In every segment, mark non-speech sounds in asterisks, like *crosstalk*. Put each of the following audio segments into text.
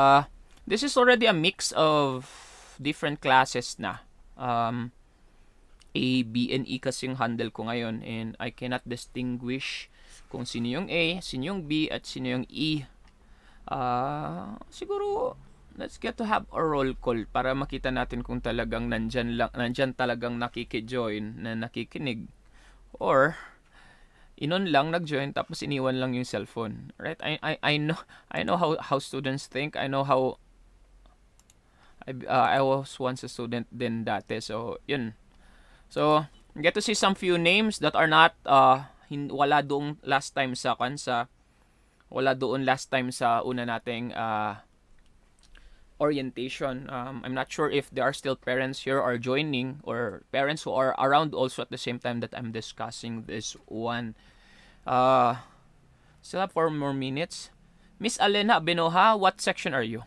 Uh, this is already a mix of different classes na. Um, A, B, and E kasi yung handle ko ngayon and I cannot distinguish kung sino yung A, sino yung B, at sino yung E. Uh, siguro, let's get to have a roll call para makita natin kung talagang nandyan, lang, nandyan talagang nakikijoin na nakikinig. Or, inon lang nag-join tapos iniwan lang yung cellphone. Right? I, I, I know I know how, how students think. I know how I, uh, I was once a student din dati. So, yun. So, get to see some few names that are not uh, hin, wala doong last time sa kan sa wala doon last time sa una nating uh, orientation. Um, I'm not sure if there are still parents here are joining or parents who are around also at the same time that I'm discussing this one. Uh, still have four more minutes. Miss Alena Benoha, what section are you?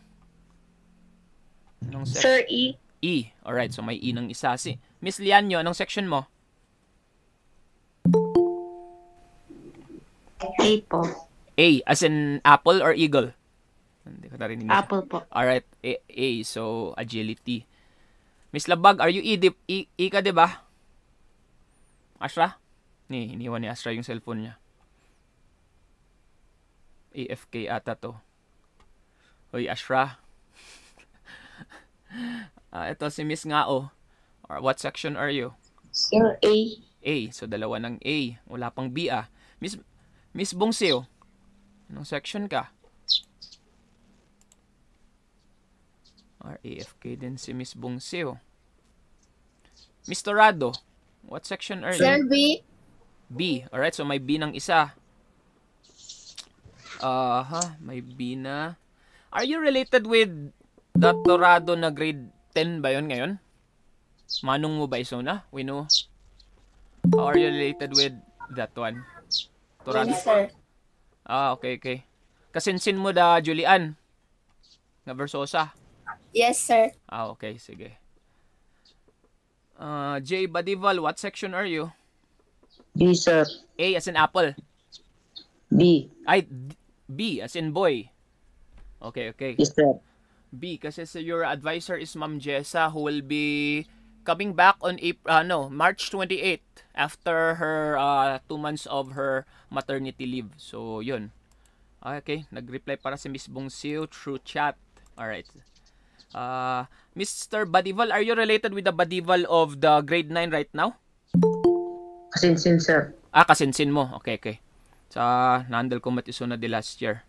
Anong Sir E. E. Alright, so may E ng isa. Si Miss Lianyo, anong section mo? A po. A, as in apple or eagle? Hindi ko narinig. Apple po. Alright, A, A, so agility. Miss Labag, are you E, di, e, e ka, di ba? Ashra? Ni, iniwan ni Ashra yung cellphone niya. AFK ata to. Hoy, Ashra. *laughs* uh, ito si Miss Ngao. Or what section are you? Sir A. A. So, dalawa ng A. Wala pang B ah. Miss, Miss Bungseo. Anong section ka? Or AFK din si Miss Bungseo. Miss Torado. What section are you? Sir B. B. Alright, so may B ng isa. Uh, huh, may B na. Are you related with the Torado na grade 10 ba yon ngayon? Manong mo ba isona? We know. How are you related with that one? Torado? Yes, sir. Ah, okay, okay. Kasinsin mo da Julian. Na Versosa. Yes, sir. Ah, okay, sige. Uh, J. Badival, what section are you? B, sir. A as in apple. B. Ay, B as in boy. Okay, okay. Yes, sir. B kasi sa your advisor is Ma'am Jessa who will be coming back on April, uh, no, March 28 after her uh, two months of her maternity leave. So, yun. Okay, nag-reply para si Miss Bongsiu through chat. Alright. Uh, Mr. Badival, are you related with the Badival of the grade 9 right now? Kasinsin, sir. Ah, kasinsin mo. Okay, okay. Sa nandal ko matisuna di last year.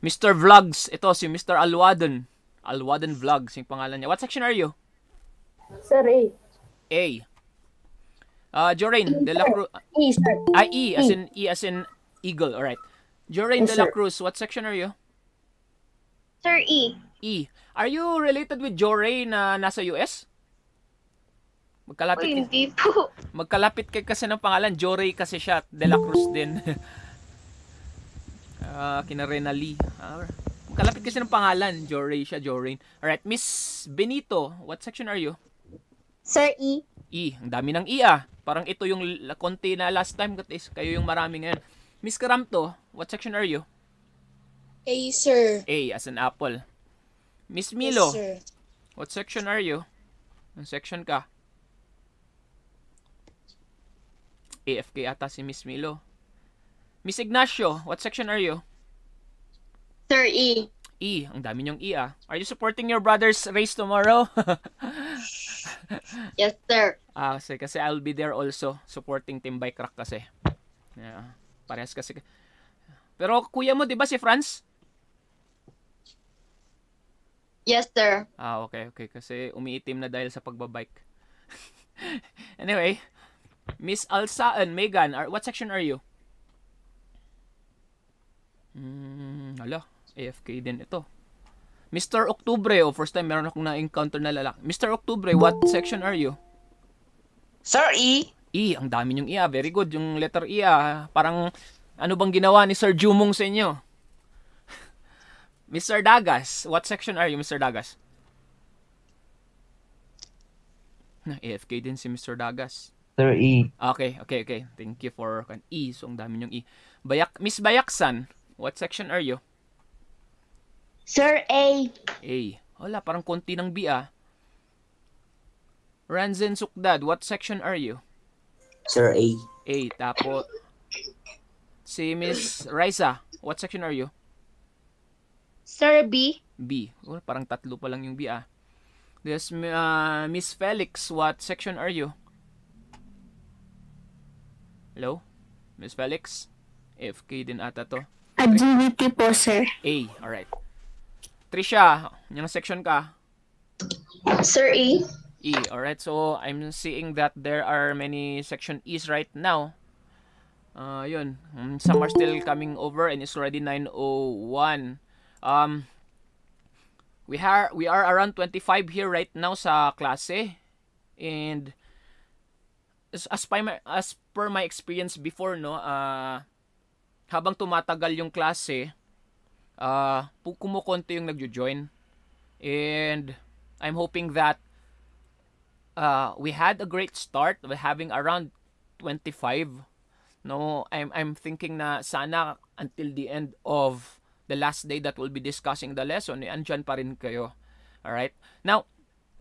Mr. Vlogs, ito si Mr. Alwaden. Alwaden Vlogs, yung pangalan niya. What section are you? Sir A. A. Uh, Jorain De La Cruz. E, sir. Ah, E as in E as in Eagle. Alright. Jorain Yes, De La sir. Cruz, what section are you? Sir E. E. Are you related with Jorain na nasa US? Magkalapit, hindi po. magkalapit kay kasi ng pangalan. Joray kasi siya. De La Cruz din. *laughs* Ah, kina Renali. Ah, magkalapit kasi ng pangalan. Joray siya, Jorain. Alright, Miss Benito, what section are you? Sir E. E. Ang dami ng E ah. Parang ito yung konti na last time. Is, kayo yung marami ngayon. Miss Karamto, what section are you? A, sir. A as an apple. Miss Milo, sir. what section are you? Ang section ka? AFK ata si Miss Milo. Miss Ignacio, what section are you? Sir E. E. Ang dami niyong E ah. Are you supporting your brother's race tomorrow? *laughs* Yes, sir. Ah, kasi, kasi I'll be there also supporting Team Bike Rack kasi. Yeah, parehas kasi. Pero kuya mo 'di ba si Franz? Yes, sir. Ah, okay, okay kasi umiitim na dahil sa pagbabike. *laughs* anyway, Miss Alsaan, Megan, are, what section are you? Hmm, hala, AFK din ito. Mr. Octubre, oh, first time meron akong na-encounter na lalaki. Mr. Octubre, what section are you? Sir E. E, ang dami yung E ah. Very good. Yung letter E ah. Parang ano bang ginawa ni Sir Jumong sa inyo? *laughs* Mr. Dagas, what section are you, Mr. Dagas? Na, AFK din si Mr. Dagas. Sir E. Okay, okay, okay. Thank you for kan E. So, ang dami yung E. Bayak, Miss Bayaksan, what section are you? Sir A. A. Wala, parang konti ng B ah. Ranzen Sukdad, what section are you? Sir A. A. Tapos, si Miss Raisa, what section are you? Sir B. B. Oh, parang tatlo pa lang yung B ah. This uh, Miss Felix, what section are you? Hello? Miss Felix? FK din ata to. Agility po, sir. A. Alright. Trisha, yung section ka? Sir E. E. Alright, so I'm seeing that there are many section E's right now. Uh, yun. Mm, Some are still coming over and it's already 9.01. Um, we, are, we are around 25 here right now sa klase. And as, as, by my, as per my experience before, no, uh, habang tumatagal yung klase, uh, kumukonti yung nagjo-join. And I'm hoping that uh, we had a great start with having around 25. No, I'm I'm thinking na sana until the end of the last day that we'll be discussing the lesson, eh, andyan pa rin kayo. Alright? Now,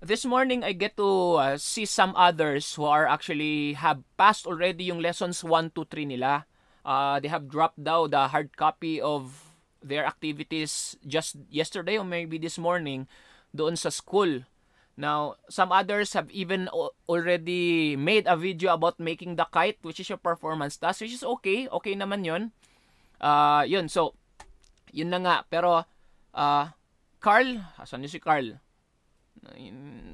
this morning I get to uh, see some others who are actually have passed already yung lessons 1 to 3 nila. Uh, they have dropped down the hard copy of their activities just yesterday or maybe this morning doon sa school. Now, some others have even already made a video about making the kite, which is your performance task, which is okay. Okay naman yun. Uh, yun, so, yun na nga. Pero, uh, Carl, asan si Carl?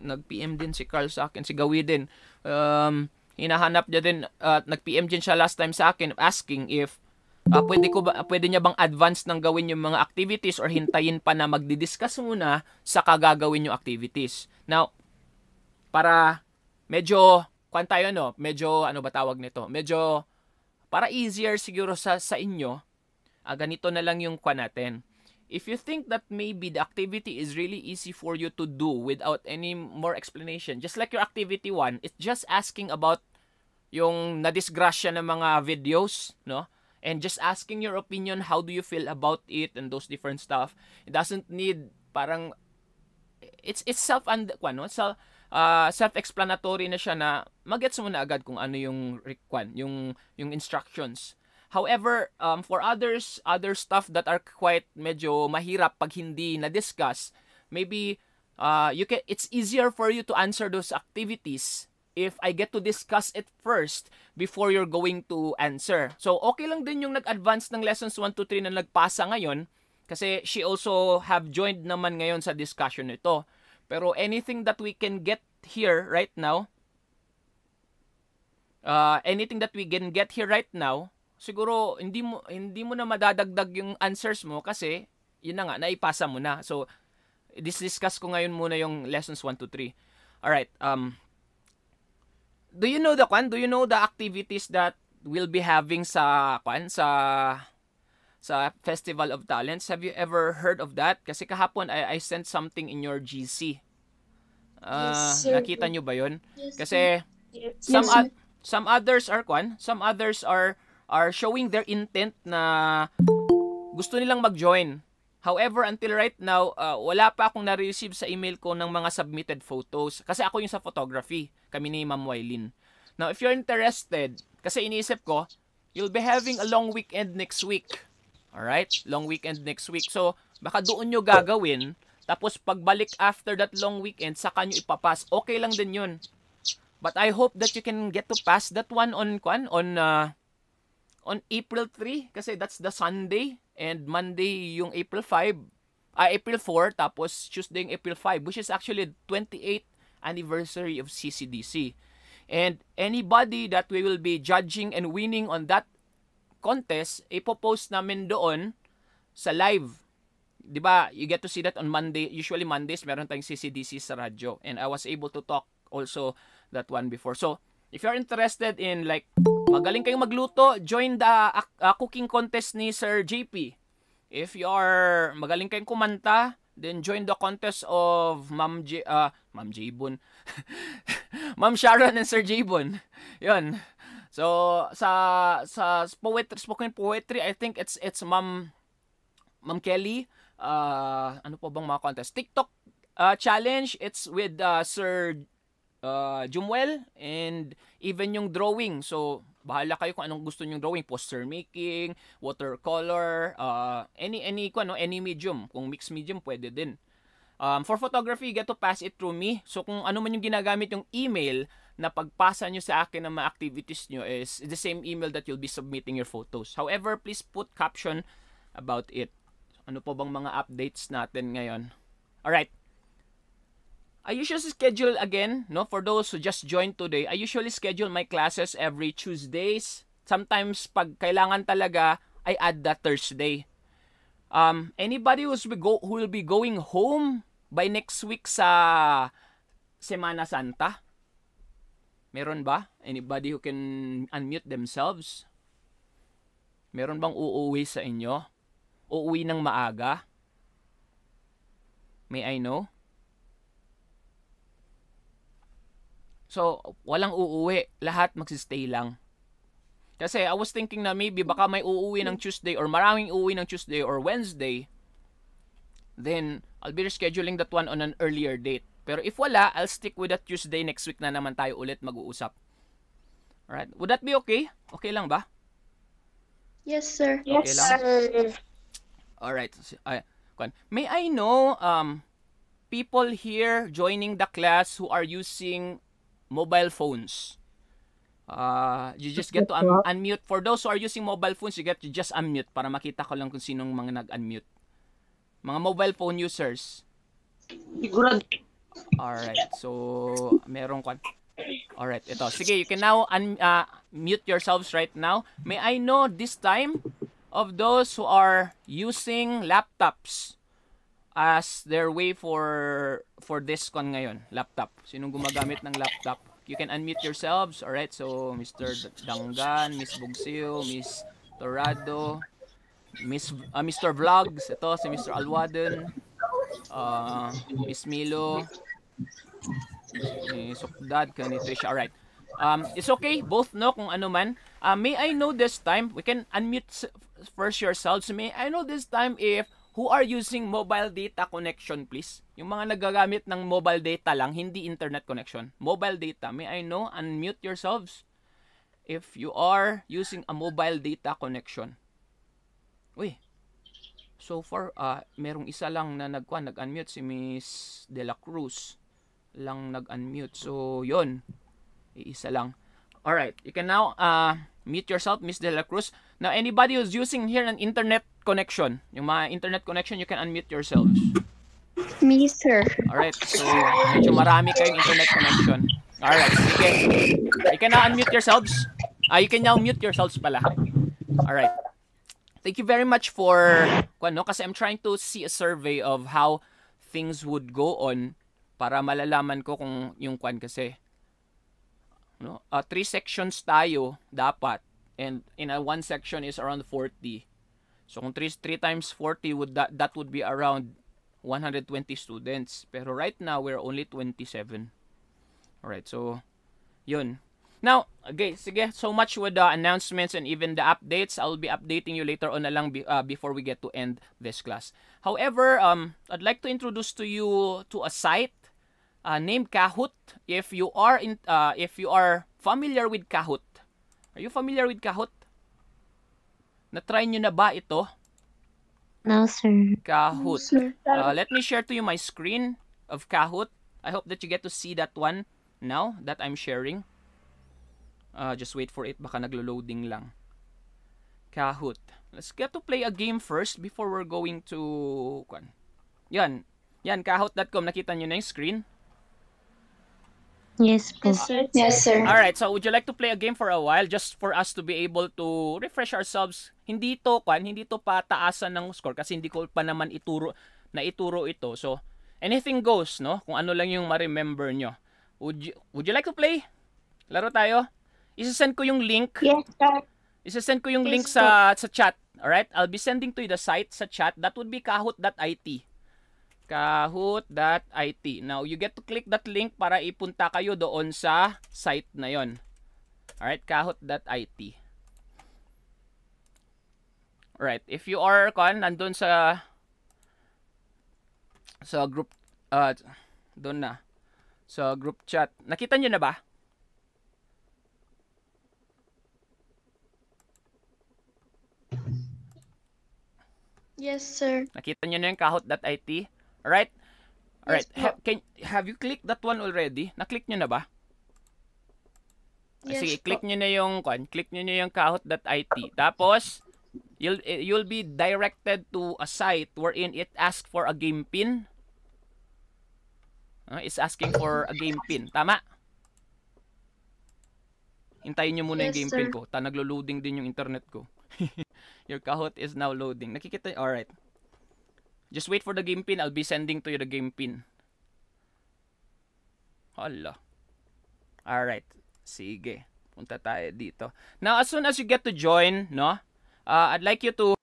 Nag-PM din si Carl sa akin, si Gawi din. Um, hinahanap niya din, at nag-PM din siya last time sa akin asking if Ah, pwede ko ba pwede niya bang advance nang gawin yung mga activities or hintayin pa na magdi-discuss muna sa kagagawin yung activities. Now, para medyo kwan tayo no, medyo ano ba tawag nito? Medyo para easier siguro sa sa inyo, ah, ganito na lang yung kwan natin. If you think that maybe the activity is really easy for you to do without any more explanation, just like your activity 1, it's just asking about yung nadisgrasya ng mga videos, no? and just asking your opinion how do you feel about it and those different stuff? It doesn't need parang it's it's self and ano self uh, self-explanatory na siya na magets mo na agad kung ano yung requan yung yung instructions. However um, for others other stuff that are quite medyo mahirap pag hindi na discuss maybe uh, you can it's easier for you to answer those activities if I get to discuss it first before you're going to answer. So, okay lang din yung nag-advance ng lessons 1 to 3 na nagpasa ngayon kasi she also have joined naman ngayon sa discussion nito. Pero anything that we can get here right now, uh, anything that we can get here right now, siguro hindi mo hindi mo na madadagdag yung answers mo kasi yun na nga naipasa mo na. So, discuss ko ngayon muna yung lessons 1 to 3. All right, um do you know the kwan? Do you know the activities that we'll be having sa kwan sa sa Festival of Talents? Have you ever heard of that? Kasi kahapon I, I sent something in your GC. Uh, Yes, sir. nakita nyo ba 'yon? Yes, Kasi some o- some others are kwan, some others are are showing their intent na gusto nilang mag-join. However, until right now, uh, wala pa akong na-receive sa email ko ng mga submitted photos. Kasi ako yung sa photography. Kami ni Ma'am Wailin. Now, if you're interested, kasi iniisip ko, you'll be having a long weekend next week. Alright? Long weekend next week. So, baka doon nyo gagawin. Tapos, pagbalik after that long weekend, saka nyo ipapas. Okay lang din yun. But I hope that you can get to pass that one on, on, uh, on April 3. Kasi that's the Sunday. And Monday yung April 5. Ah, April 4. Tapos Tuesday yung April 5. Which is actually 28th anniversary of CCDC. And anybody that we will be judging and winning on that contest, ipopost namin doon sa live. 'Di ba? You get to see that on Monday. Usually Mondays meron tayong CCDC sa radyo and I was able to talk also that one before. So, if you're interested in like magaling kayong magluto, join the uh, uh, cooking contest ni Sir JP. If you are magaling kayong kumanta, then join the contest of Ma'am J uh, Ma'am Jabon. *laughs* Ma'am Sharon and Sir Jabon. 'Yon. So sa sa poetry, spoken poetry, I think it's it's Ma'am Ma'am Kelly. uh, ano pa bang mga contest? TikTok uh, challenge. It's with uh, Sir uh, Jumwell and even yung drawing. So, bahala kayo kung anong gusto nyong drawing. Poster making, watercolor, uh, any, any, ano, any medium. Kung mixed medium, pwede din. Um, for photography, you get to pass it through me. So, kung ano man yung ginagamit yung email na pagpasa nyo sa akin ng mga activities nyo is the same email that you'll be submitting your photos. However, please put caption about it. Ano po bang mga updates natin ngayon? Alright. I usually schedule again, no, for those who just joined today, I usually schedule my classes every Tuesdays. Sometimes pag kailangan talaga, I add that Thursday. Um, anybody who's be go, who will be going home by next week sa Semana Santa? Meron ba? Anybody who can unmute themselves? Meron bang uuwi sa inyo? Uuwi ng maaga? May I know? So, walang uuwi. Lahat magsistay lang. Kasi I was thinking na maybe baka may uuwi ng Tuesday or maraming uuwi ng Tuesday or Wednesday. Then, I'll be rescheduling that one on an earlier date. Pero if wala, I'll stick with that Tuesday next week na naman tayo ulit mag-uusap. Alright? Would that be okay? Okay lang ba? Yes, sir. Okay lang? sir. Alright. Uh, may I know um, people here joining the class who are using mobile phones? Uh, you just get to un- unmute. For those who are using mobile phones, you get to just unmute para makita ko lang kung sinong mga nag-unmute. Mga mobile phone users. Sigurado. Alright, so meron ko. Alright, ito. Sige, you can now un- uh, mute yourselves right now. May I know this time of those who are using laptops as their way for for this con ngayon, laptop. Sinong gumagamit ng laptop? You can unmute yourselves. Alright, so Mr. Dangan, Miss Bugsil, Miss Torado, Miss uh, Mr. Vlogs, ito si Mr. Alwaden, uh, Miss Milo, ni Sukdad, ka ni Trisha. Alright. Um, it's okay, both no, kung ano man. Uh, may I know this time, we can unmute first yourselves. May I know this time if who are using mobile data connection, please? Yung mga nagagamit ng mobile data lang, hindi internet connection. Mobile data, may I know, unmute yourselves if you are using a mobile data connection. Uy, so far, uh, merong isa lang na nagkuhan, nag-unmute, si Miss De La Cruz lang nag-unmute. So, yon Iisa lang. Alright, you can now uh, mute yourself, Miss De La Cruz. Now, anybody who's using here an internet connection, yung mga internet connection, you can unmute yourselves. Me, sir. Alright, so medyo marami kayong internet connection. Alright, sige. You can now unmute yourselves. Ah, you can now mute yourselves pala. Alright. Thank you very much for, ano, kasi I'm trying to see a survey of how things would go on para malalaman ko kung yung kwan kasi. No? Uh, three sections tayo dapat and in a one section is around 40. So kung 3 3 times 40 would that that would be around 120 students. Pero right now we're only 27. Alright, so yun. Now, okay, sige, so much with the announcements and even the updates. I'll be updating you later on na lang be, uh, before we get to end this class. However, um, I'd like to introduce to you to a site uh, named Kahoot. If you are in, uh, if you are familiar with Kahoot, are you familiar with Kahoot? Na-try nyo na ba ito? No, sir. Kahoot. Sir. Uh, let me share to you my screen of Kahoot. I hope that you get to see that one now that I'm sharing. Uh, just wait for it. Baka naglo-loading lang. Kahoot. Let's get to play a game first before we're going to... Kwan. Yan. Yan, kahoot.com. Nakita nyo na yung screen? Yes po. Yes, sir. Alright, so would you like to play a game for a while just for us to be able to refresh ourselves? Hindi to, kwan, hindi to pataasan ng score kasi hindi ko pa naman ituro, na ituro ito. So, anything goes, no? Kung ano lang yung ma-remember nyo. Would you, would you like to play? Laro tayo? Isasend ko yung link. Yes, sir. Isasend ko yung link Yes, sa sa chat. Alright? I'll be sending to you the site sa chat. That would be kahoot.it. Kahoot.it. Now, you get to click that link para ipunta kayo doon sa site na yon. Alright? Kahoot.it. Alright. If you are, kan, nandun sa Sa group, uh, doon na. Sa group chat. Nakita nyo na ba? Yes, sir. Nakita nyo na yung kahoot.it? Alright? Alright. Yes. Ha- can, have you clicked that one already? Na-click nyo na ba? Yes Sige, po. click nyo na yung kwan, click nyo na yung kahoot.it. Tapos you'll eh, you'll be directed to a site wherein it asks for a game pin. Ah, it's asking for a game pin. Tama? Hintayin nyo muna yung Yes, game sir. pin ko. Ta naglo-loading din yung internet ko. *laughs* your Kahoot is now loading. Nakikita, alright. Just wait for the game pin. I'll be sending to you the game pin. Hala. Alright. Sige. Punta tayo dito. Now, as soon as you get to join, no? Uh, I'd like you to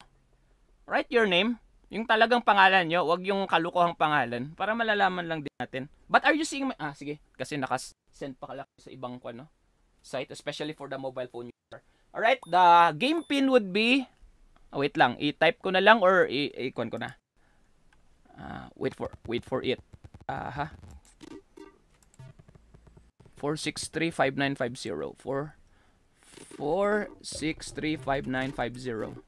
write your name. Yung talagang pangalan nyo. Huwag yung kalukuhang pangalan. Para malalaman lang din natin. But are you seeing my... Ah, sige. Kasi nakas-send pa kalaki sa ibang ko, no? Site. Especially for the mobile phone user. Alright. The game pin would be... Oh, wait lang. I-type ko na lang or i-ikon ko na. Ah, wait for wait for it. Aha. 4635950. 4 4635950.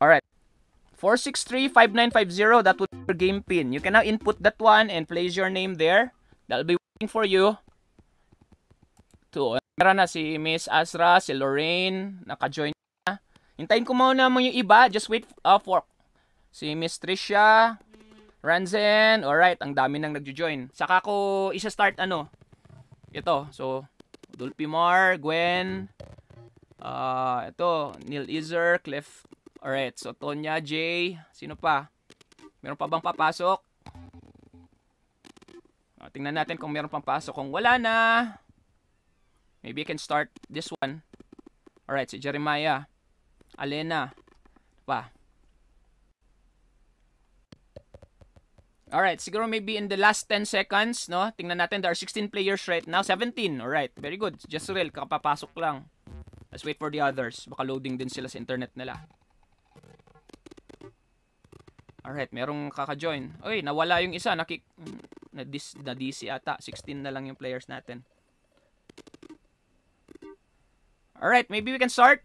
Alright. 4635950, that would be your game pin. You can now input that one and place your name there. That'll be waiting for you. To, meron na si Miss Asra, si Lorraine, naka-join na. Hintayin ko muna naman yung iba. Just wait uh, for si Miss Tricia, Ranzen. Alright, ang dami nang nagjo-join. Saka ko isa-start ano. Ito, so Dulpimar, Gwen, uh, ito, Neil Izer, Cliff. Alright, so Tonya, Jay, sino pa? Meron pa bang papasok? Uh, tingnan natin kung meron pang pasok. Kung wala na, maybe I can start this one. Alright, si Jeremiah. Alena. Pa. Alright, siguro maybe in the last 10 seconds, no? Tingnan natin, there are 16 players right now. 17, alright. Very good. Just real, kakapapasok lang. Let's wait for the others. Baka loading din sila sa internet nila. Alright, merong kaka-join. Uy, nawala yung isa. Nakik... Na, dis, na ata. 16 na lang yung players natin. Alright, maybe we can start.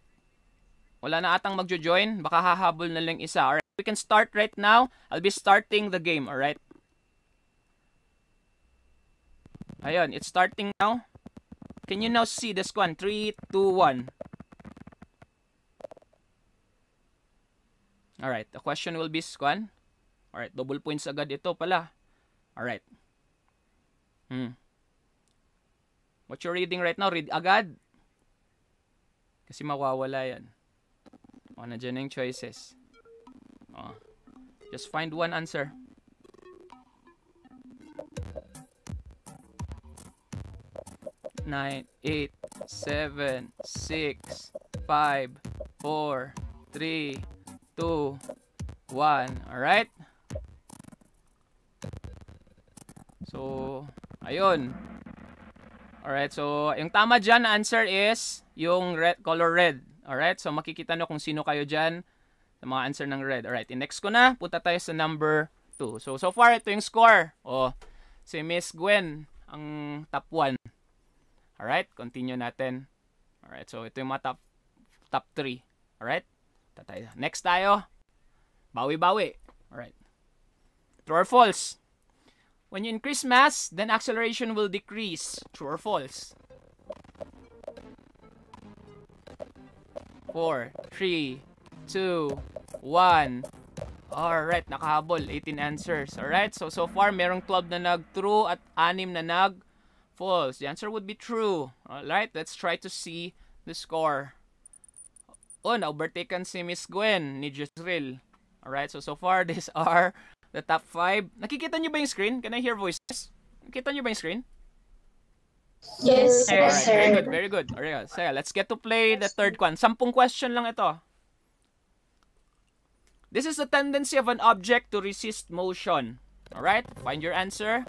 Wala na atang magjo-join. Baka hahabol na lang isa. Alright, we can start right now. I'll be starting the game, alright? Ayun, it's starting now. Can you now see this one? 3, 2, 1. Alright, the question will be squan. Alright, double points agad ito pala. Alright. Hmm. What you're reading right now, read agad. Kasi mawawala yan. O, nandiyan na yung choices. O. Just find one answer. Nine, eight, seven, six, five, four, three, two, one. Alright? So, ayun. Alright, so yung tama dyan na answer is yung red, color red. Alright, so makikita nyo kung sino kayo dyan sa mga answer ng red. Alright, next ko na. Punta tayo sa number 2. So, so far, ito yung score. O, si Miss Gwen, ang top 1. Alright, continue natin. Alright, so ito yung mga top, top 3. Alright, tatay. Next tayo. Bawi-bawi. Alright. True or false? When you increase mass, then acceleration will decrease. True or false? 4, 3, 2, 1. Alright, nakahabol. 18 answers. Alright, so so far merong 12 na nag-true at 6 na nag-false. The answer would be true. Alright, let's try to see the score. Oh, na-overtaken si Miss Gwen ni Jezreel. Alright, so so far *laughs* these are the top 5. Nakikita nyo ba yung screen? Can I hear voices? Nakikita nyo ba yung screen? Yes, Alright, yes, very sir. good, very good. Alright, so let's get to play the third one. Sampung question lang ito. This is the tendency of an object to resist motion. Alright, find your answer.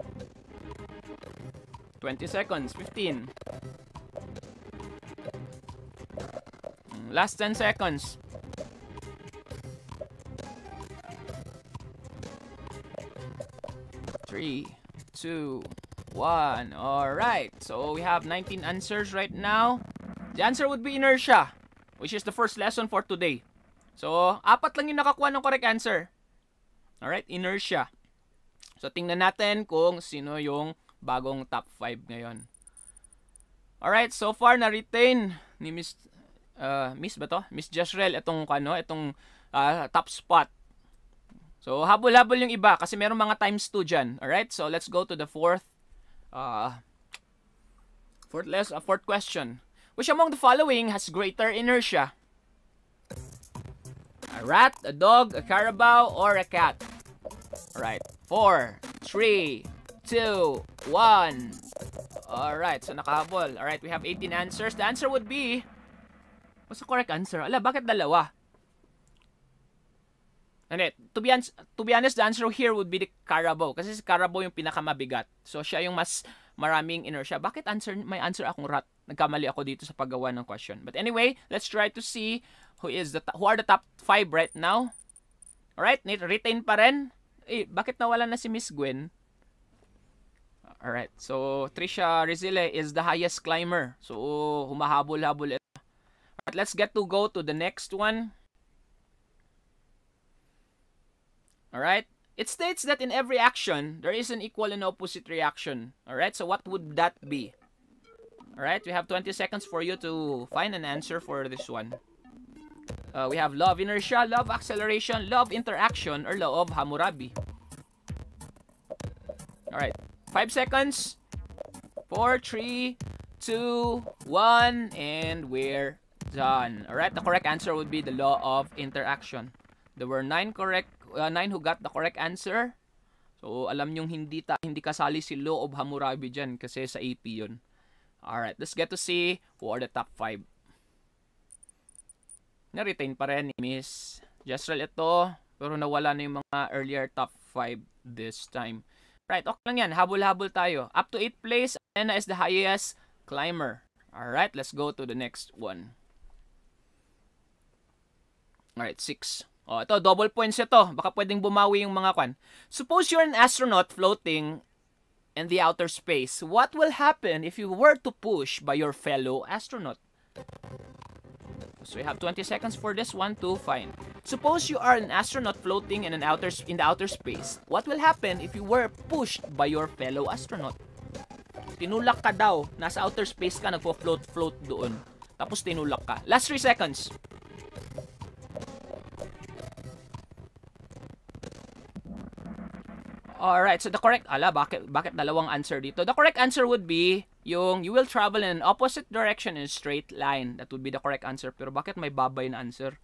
20 seconds, 15. Last 10 seconds. Three, two, one. Alright. So we have 19 answers right now. The answer would be inertia, which is the first lesson for today. So, apat lang yung nakakuha ng correct answer. Alright, inertia. So, tingnan natin kung sino yung bagong top 5 ngayon. Alright, so far na-retain ni Miss uh, Miss ba to? Miss Jasrel itong ano, itong uh, top spot. So, habol-habol yung iba kasi meron mga times 2 dyan. Alright, so let's go to the fourth uh, fourth, less, uh, fourth question. Which among the following has greater inertia? A rat, a dog, a carabao, or a cat? Alright. 4, 3, 2, 1. Alright, so nakahabol. Alright, we have 18 answers. The answer would be... What's the correct answer? Ala, bakit dalawa? And it, to be, to be honest, the answer here would be the carabao. Kasi si carabao yung pinakamabigat. So, siya yung mas maraming inertia. Bakit answer, may answer akong rat? Nagkamali ako dito sa paggawa ng question. But anyway, let's try to see who is the who are the top 5 right now. Alright, retain pa rin. Eh, bakit nawala na si Miss Gwen? Alright, so Trisha Rizile is the highest climber. So, humahabol-habol. Alright, let's get to go to the next one. Alright, it states that in every action, there is an equal and opposite reaction. Alright, so what would that be? Alright, we have 20 seconds for you to find an answer for this one. Uh, we have law of inertia, law of acceleration, law of interaction, or law of Hammurabi. Alright. Five seconds. Four, three, two, one, and we're done. Alright, the correct answer would be the law of interaction. There were nine correct, uh, nine who got the correct answer. So, alam nyong hindi, ta hindi kasali si law of Hammurabi dyan kasi sa AP yun. Alright, let's get to see who are the top five. na-retain pa rin ni Miss Jasrel ito. Pero nawala na yung mga earlier top 5 this time. Right, okay lang yan. Habol-habol tayo. Up to 8th place, Anna is the highest climber. Alright, let's go to the next one. Alright, 6. Oh, ito, double points ito. Baka pwedeng bumawi yung mga kwan. Suppose you're an astronaut floating in the outer space. What will happen if you were to push by your fellow astronaut? So we have 20 seconds for this one to find. Suppose you are an astronaut floating in an outer in the outer space. What will happen if you were pushed by your fellow astronaut? Tinulak ka daw. Nasa outer space ka, nagpo-float-float doon. Tapos tinulak ka. Last 3 seconds. Alright, so the correct, ala, bakit, bakit dalawang answer dito? The correct answer would be, yung you will travel in opposite direction in a straight line. That would be the correct answer. Pero bakit may babay na answer?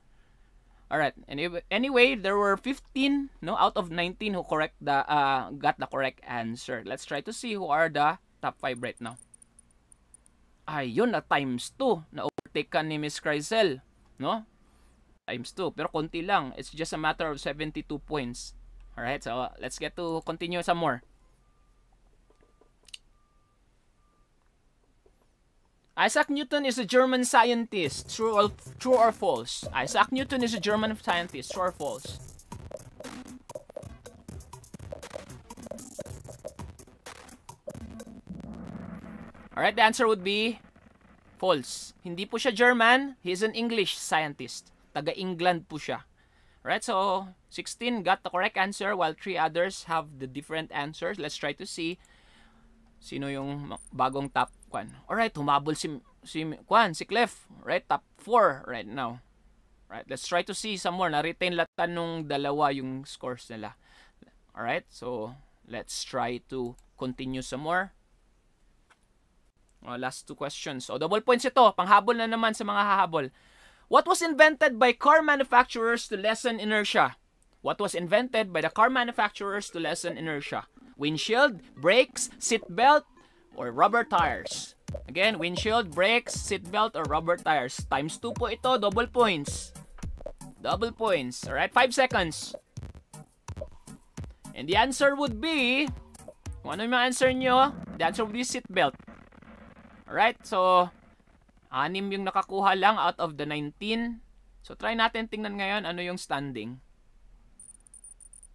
Alright, anyway, anyway, there were 15, no, out of 19 who correct the, uh, got the correct answer. Let's try to see who are the top 5 right now. Ayun, na times 2. Na-overtake ka ni Miss Chrysel, no? Times 2, pero konti lang. It's just a matter of 72 points. Alright, so uh, let's get to continue some more. Isaac Newton is a German scientist. True or, true or false? Isaac Newton is a German scientist. True or false? Alright, the answer would be false. Hindi po siya German. He is an English scientist. Taga-England po siya. Right, so 16 got the correct answer while three others have the different answers. Let's try to see sino yung bagong top kwan. Alright, humabol si, si kwan, si Clef. Right, top 4 right now. Right, let's try to see some more. Na-retain latan nung dalawa yung scores nila. Alright, so let's try to continue some more. Oh, last two questions. Oh, double points ito. Panghabol na naman sa mga hahabol. What was invented by car manufacturers to lessen inertia? What was invented by the car manufacturers to lessen inertia? Windshield, brakes, seatbelt, or rubber tires? Again, windshield, brakes, seatbelt, or rubber tires. Times 2 po ito, double points. Double points. Alright, 5 seconds. And the answer would be, ano yung answer nyo, the answer would be seatbelt. Alright, so, Anim yung nakakuha lang out of the 19. So try natin tingnan ngayon ano yung standing.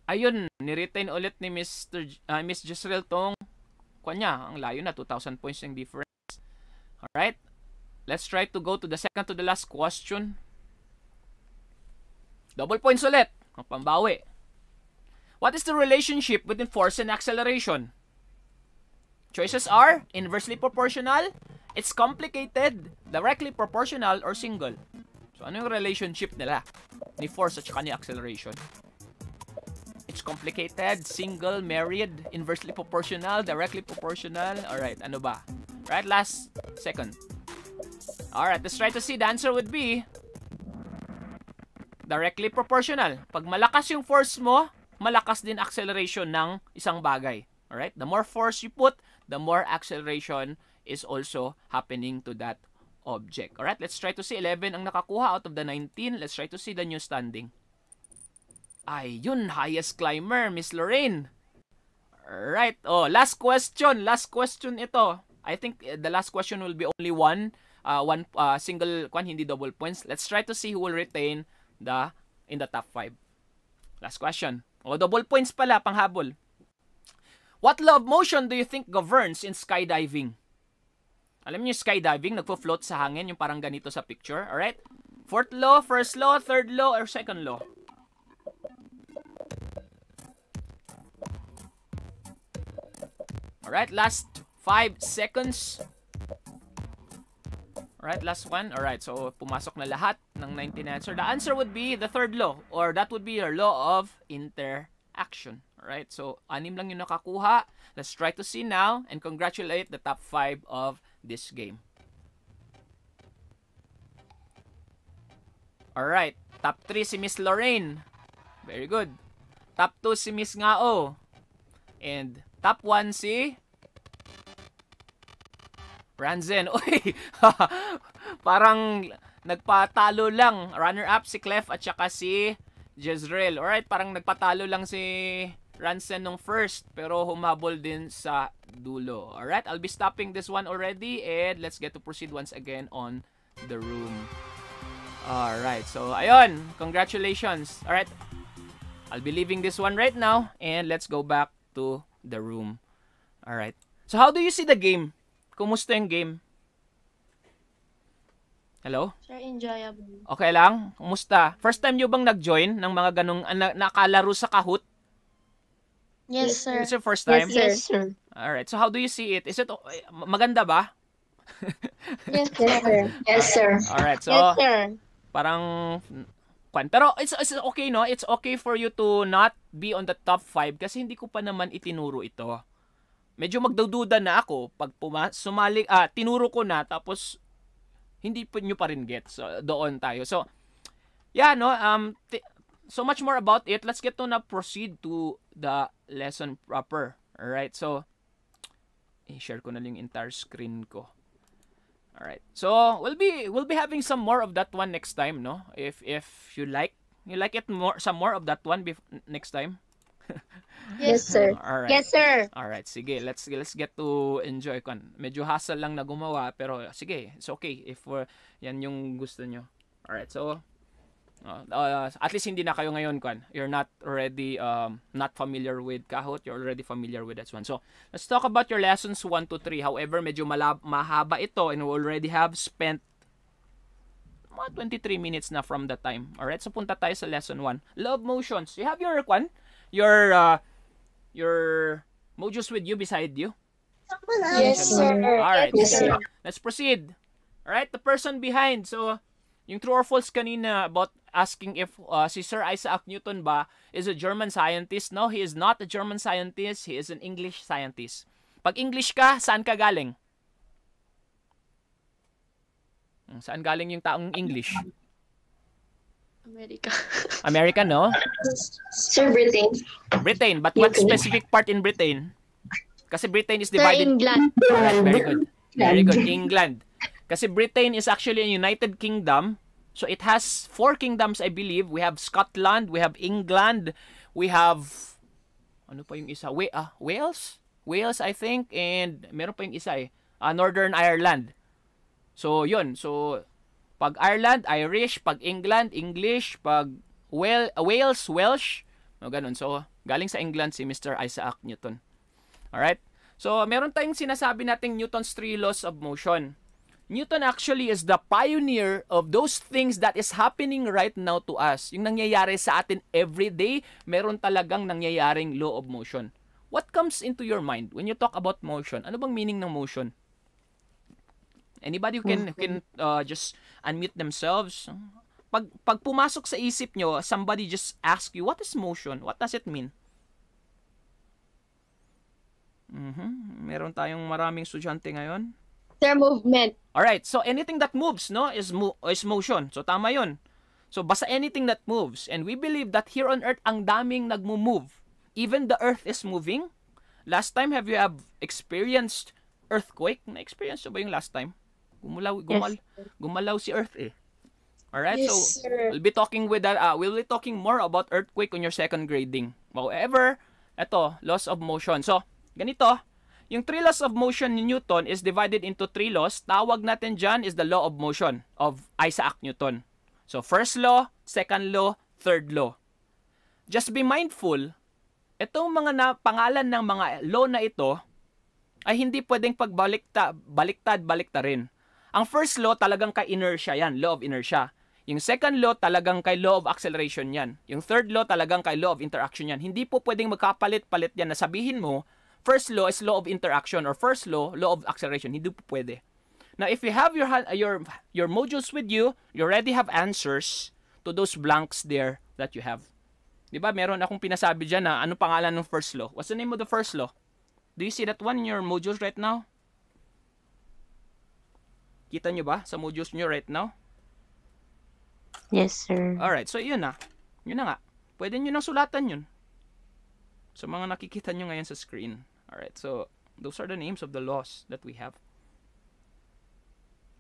Ayun, ni-retain ulit ni Mr. J- ah, Miss Jezreel tong kanya. Ang layo na, 2,000 points yung difference. Alright. Let's try to go to the second to the last question. Double points ulit. Ang pambawi. What is the relationship between force and acceleration? Choices are inversely proportional, it's complicated, directly proportional, or single. So, ano yung relationship nila? Ni force at saka ni acceleration. It's complicated, single, married, inversely proportional, directly proportional. Alright, ano ba? Right, last second. Alright, let's try to see. The answer would be directly proportional. Pag malakas yung force mo, malakas din acceleration ng isang bagay. Alright? The more force you put, the more acceleration is also happening to that object. Alright? Let's try to see. 11 ang nakakuha out of the 19. Let's try to see the new standing. Ay, yun, highest climber, Miss Lorraine. Alright. Oh, last question. Last question ito. I think uh, the last question will be only one. Uh, one uh, single kwan, hindi double points. Let's try to see who will retain the in the top 5. Last question. O, double points pala, panghabol. What of motion do you think governs in skydiving? Alam niyo skydiving, nagpo-float sa hangin, yung parang ganito sa picture. Alright? Fourth law, first law, third law, or second law? Alright, last 5 seconds. Alright, last one. Alright, so pumasok na lahat ng 19 answer. The answer would be the third law or that would be your law of interaction. Alright, so anim lang yung nakakuha. Let's try to see now and congratulate the top 5 of this game. Alright, top 3 si Miss Lorraine. Very good. Top 2 si Miss Ngao. And top 1 si Ranzen. *laughs* Uy! *laughs* parang nagpatalo lang. Runner-up si Clef at saka si Jezreel. Alright, parang nagpatalo lang si Ranzen nung first. Pero humabol din sa dulo. Alright, I'll be stopping this one already. And let's get to proceed once again on the room. Alright, so ayun. Congratulations. Alright, I'll be leaving this one right now. And let's go back to the room. Alright. So how do you see the game? Kumusta yung game? Hello? Sir, enjoyable. Okay lang? Kumusta? First time nyo bang nag-join ng mga ganong uh, na, nakalaro sa Kahoot? Yes, sir. It's your first time? Yes, sir. Alright. So how do you see it? Is it uh, maganda ba? *laughs* Yes, sir. Yes, sir. Alright. So Yes, sir. parang kwan. Pero it's, it's okay no? It's okay for you to not be on the top 5 kasi hindi ko pa naman itinuro ito. Medyo magdududa na ako pag puma- sumali ah tinuro ko na tapos hindi pa nyo pa rin get. So doon tayo. So yeah no um so much more about it. Let's get to na proceed to the lesson proper. Alright. So i-share ko na lang yung entire screen ko. Alright. So, we'll be we'll be having some more of that one next time, no? If if you like you like it more some more of that one bef- next time. *laughs* Yes, sir. *laughs* Alright. Yes, sir. Alright, sige. Let's let's get to enjoy kon. Medyo hassle lang na gumawa pero sige, it's okay if uh, yan yung gusto nyo. Alright, so uh, uh, at least hindi na kayo ngayon kon. You're not already um not familiar with Kahoot, you're already familiar with that one. So, let's talk about your lessons 1 to 3. However, medyo malab- mahaba ito and we already have spent mga 23 minutes na from the time. Alright, so punta tayo sa lesson 1. Love motions. You have your kwan? Your uh, your Mojos with you beside you? Yes, sir. Alright, Yes, sir. let's proceed. Alright, the person behind. So, yung true or false kanina about asking if uh, si Sir Isaac Newton ba is a German scientist. No, he is not a German scientist. He is an English scientist. Pag English ka, saan ka galing? Hmm, Saan galing yung taong English? America. *laughs* American, no? Sir, Britain. Britain. But what specific part in Britain? Kasi Britain is Sir, divided England. Alright, very good. Very good. England. Kasi Britain is actually a United Kingdom. So it has four kingdoms, I believe. We have Scotland, we have England, we have ano pa yung isa? We, ah, Wales? Wales, I think. And meron pa yung isa eh. Ah, Northern Ireland. So, yun. So, pag Ireland, Irish. Pag England, English. Pag well, Wales, Welsh. No, ganun. So, galing sa England si Mr. Isaac Newton. Alright? So, meron tayong sinasabi nating Newton's three laws of motion. Newton actually is the pioneer of those things that is happening right now to us. Yung nangyayari sa atin every day, meron talagang nangyayaring law of motion. What comes into your mind when you talk about motion? Ano bang meaning ng motion? Anybody who can, who can uh, just unmute themselves? Pag, pag pumasok sa isip nyo, somebody just ask you, what is motion? What does it mean? Mhm. Meron tayong maraming estudyante ngayon. Sir, movement. Alright, so anything that moves, no, is, mo- is motion. So tama yun. So basta anything that moves. And we believe that here on earth, ang daming nagmo-move. Even the earth is moving. Last time, have you have experienced earthquake? Na-experience nyo ba yung last time? Gumalaw, gumal, gumalaw si earth eh. Alright, Yes, so sir. we'll be talking with that, uh, we'll be talking more about earthquake on your second grading. However, eto, laws of motion. So, ganito, yung three laws of motion ni Newton is divided into three laws. Tawag natin dyan is the law of motion of Isaac Newton. So, first law, second law, third law. Just be mindful, itong mga na, pangalan ng mga law na ito ay hindi pwedeng pagbaliktad, baliktad, baliktarin. Ang first law talagang kay inertia yan, law of inertia. Yung second law talagang kay law of acceleration yan. Yung third law talagang kay law of interaction yan. Hindi po pwedeng magkapalit-palit yan na sabihin mo, first law is law of interaction or first law, law of acceleration. Hindi po pwede. Now, if you have your your your modules with you, you already have answers to those blanks there that you have. 'Di ba? Meron akong pinasabi diyan na ano pangalan ng first law. What's the name of the first law? Do you see that one in your modules right now? Kita nyo ba sa modules nyo right now? Yes, sir. Alright, so yun na. Yun na nga. Pwede nyo nang sulatan yun. Sa mga nakikita nyo ngayon sa screen. Alright, so those are the names of the laws that we have.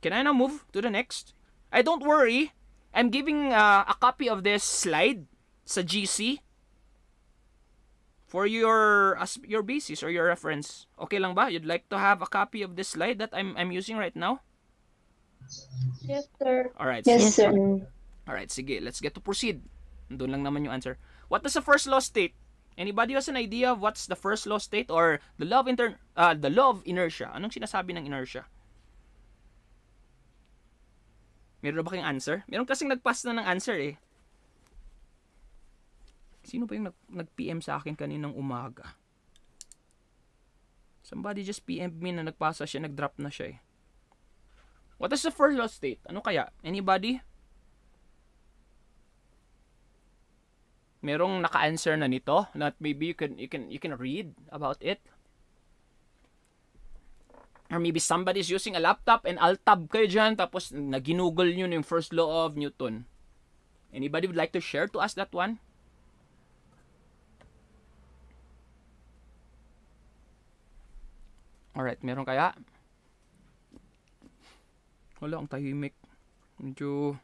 Can I now move to the next? I don't worry. I'm giving uh, a copy of this slide sa GC for your as your basis or your reference. Okay lang ba? You'd like to have a copy of this slide that I'm I'm using right now? Yes, sir. All right. Yes, sir. All right, sige, let's get to proceed. Doon lang naman yung answer. What does the first law state? Anybody has an idea of what's the first law state or the law of inter uh, the law of inertia? Anong sinasabi ng inertia? Meron ba kayong answer? Meron kasing nag-pass na ng answer eh. Sino ba yung nag- nag-PM sa akin kaninang umaga? Somebody just PM me na nagpasa siya, nag-drop na siya eh. What is the first law state? Ano kaya? Anybody? Merong naka-answer na nito that maybe you can you can you can read about it. Or maybe somebody's using a laptop and alt-tab kayo dyan tapos naginugol nyo yung first law of Newton. Anybody would like to share to us that one? Alright, meron kaya? Wala, ang tahimik. Medyo...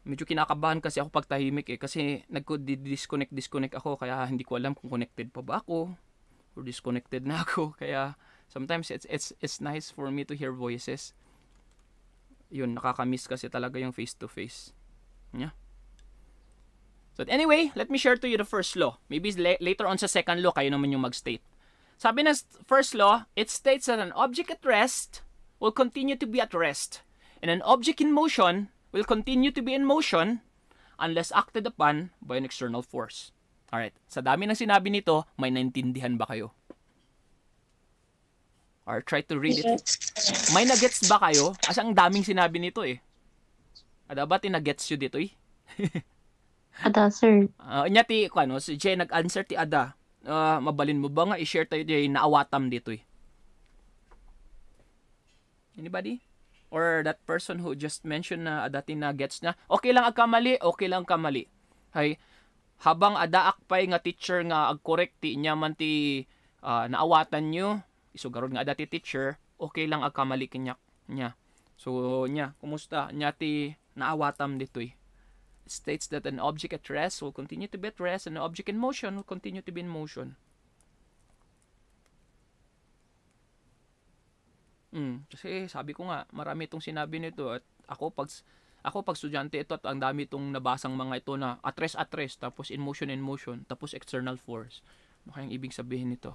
Medyo kinakabahan kasi ako pag tahimik eh. Kasi nagko-disconnect, disconnect ako. Kaya hindi ko alam kung connected pa ba ako. Or disconnected na ako. *laughs* Kaya sometimes it's, it's, it's nice for me to hear voices. Yun, nakakamiss kasi talaga yung face-to-face. Yeah. So anyway, let me share to you the first law. Maybe la- later on sa second law, kayo naman yung mag-state. Sabi ng first law, it states that an object at rest will continue to be at rest. And an object in motion will continue to be in motion unless acted upon by an external force. Alright, sa dami ng sinabi nito, may naintindihan ba kayo? Or try to read it. May nagets ba kayo? Kasi ang daming sinabi nito eh. Ada ba tinagets yun dito eh? *laughs* Ada, sir. Uh, nyati ko ano, si Jay nag-answer ti Ada. Ah, mabalin mo ba nga i-share tayo Jay naawatam dito eh. Anybody? Or that person who just mentioned na Ada ti na gets na, okay lang agkamali, okay lang kamali. Hay, habang Ada akpay nga teacher nga ag-correct ti inya man ti ah, naawatan nyo, isugarod nga Ada ti teacher, okay lang agkamali kinyak nya. So, nya, kumusta? Nya ti naawatam dito eh states that an object at rest will continue to be at rest and an object in motion will continue to be in motion. Mm, kasi sabi ko nga, marami itong sinabi nito at ako pag ako pag estudyante ito at ang dami itong nabasang mga ito na atres atres tapos in motion in motion tapos external force. Ano kayang ibig sabihin nito?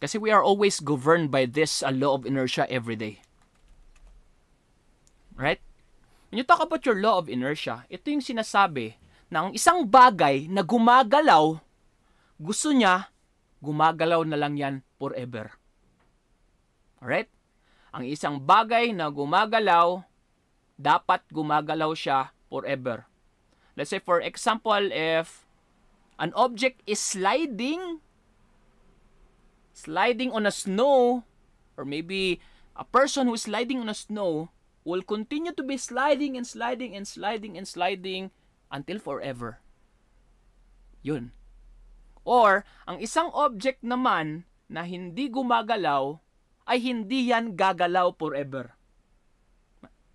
Kasi we are always governed by this uh, law of inertia every day. Right? When you talk about your law of inertia, ito yung sinasabi na ang isang bagay na gumagalaw, gusto niya, gumagalaw na lang yan forever. Alright? Ang isang bagay na gumagalaw, dapat gumagalaw siya forever. Let's say for example, if an object is sliding, sliding on a snow, or maybe a person who is sliding on a snow will continue to be sliding and sliding and sliding and sliding until forever. Yun. Or, ang isang object naman na hindi gumagalaw ay hindi yan gagalaw forever.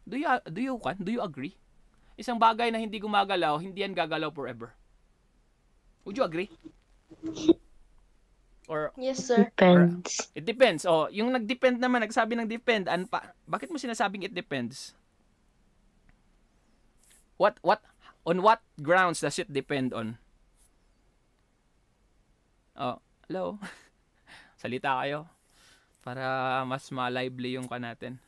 Do you do you do you agree? Isang bagay na hindi gumagalaw, hindi yan gagalaw forever. Would you agree? Or Yes, sir. Depends. It depends. Oh, yung nag-depend naman, nagsabi ng depend, an pa, bakit mo sinasabing it depends? What what on what grounds does it depend on? Oh, hello. *laughs* Salita kayo para mas ma-lively yung ka natin.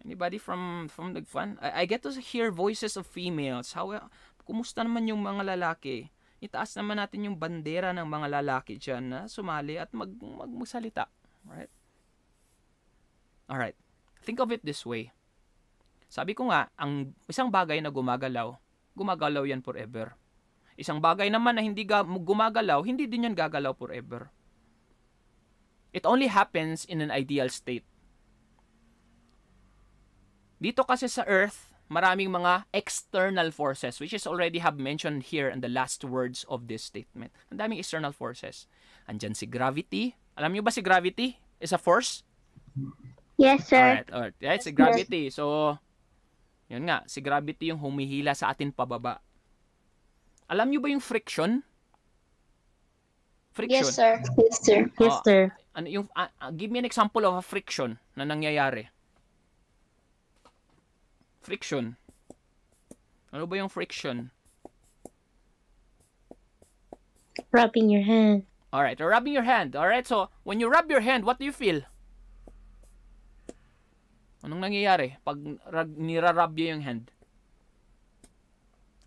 Anybody from from the fun? I, I get to hear voices of females. How kumusta naman yung mga lalaki? itaas naman natin yung bandera ng mga lalaki dyan na sumali at mag, mag magsalita. Right? Alright. Think of it this way. Sabi ko nga, ang isang bagay na gumagalaw, gumagalaw yan forever. Isang bagay naman na hindi ga, gumagalaw, hindi din yan gagalaw forever. It only happens in an ideal state. Dito kasi sa Earth, maraming mga external forces which is already have mentioned here in the last words of this statement. Ang daming external forces. Andyan si gravity. Alam niyo ba si gravity is a force? Yes, sir. Alright, alright. Right, si gravity. So, yun nga, si gravity yung humihila sa atin pababa. Alam niyo ba yung friction? Friction. Yes, sir. Yes, sir. Yes, Oh. sir. Ano yung ah, ah, give me an example of a friction na nangyayari. Friction. Ano ba yung friction? Rubbing your hand. All right, rubbing your hand. All right, so when you rub your hand, what do you feel? Anong nangyayari pag nirarub yung hand?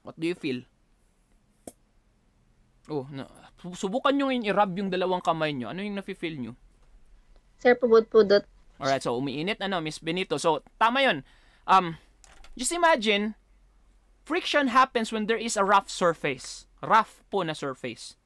What do you feel? Oh, na, subukan nyo ngayon i-rub yung dalawang kamay nyo. Ano yung nafe-feel nyo? Sir, pudot-pudot. Alright, so umiinit ano, Miss Benito. So, tama yun. Um, just imagine, friction happens when there is a rough surface. Rough po na surface.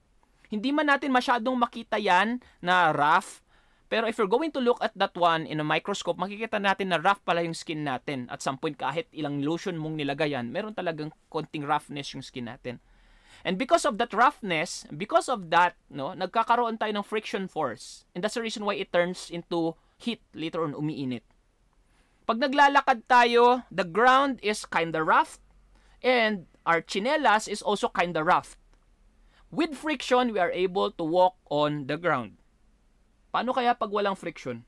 Hindi man natin masyadong makita yan na rough, pero if you're going to look at that one in a microscope, makikita natin na rough pala yung skin natin. At some point, kahit ilang lotion mong nilagayan, meron talagang konting roughness yung skin natin. And because of that roughness, because of that, no, nagkakaroon tayo ng friction force. And that's the reason why it turns into heat later on umiinit. Pag naglalakad tayo, the ground is kinda rough and our chinelas is also kinda rough. With friction, we are able to walk on the ground. Paano kaya pag walang friction?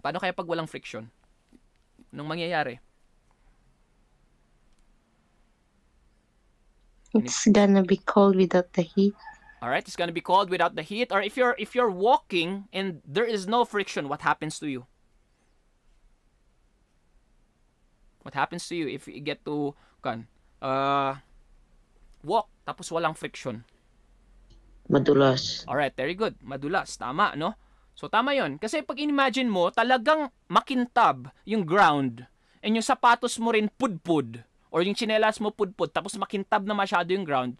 Paano kaya pag walang friction? Anong mangyayari? It's gonna be cold without the heat. All right, it's gonna be cold without the heat. Or if you're if you're walking and there is no friction, what happens to you? What happens to you if you get to kan uh walk tapos walang friction? Madulas. All right, very good. Madulas, tama, no? So tama 'yon. Kasi pag imagine mo, talagang makintab yung ground and yung sapatos mo rin pudpud or yung tsinelas mo pudpud tapos makintab na masyado yung ground,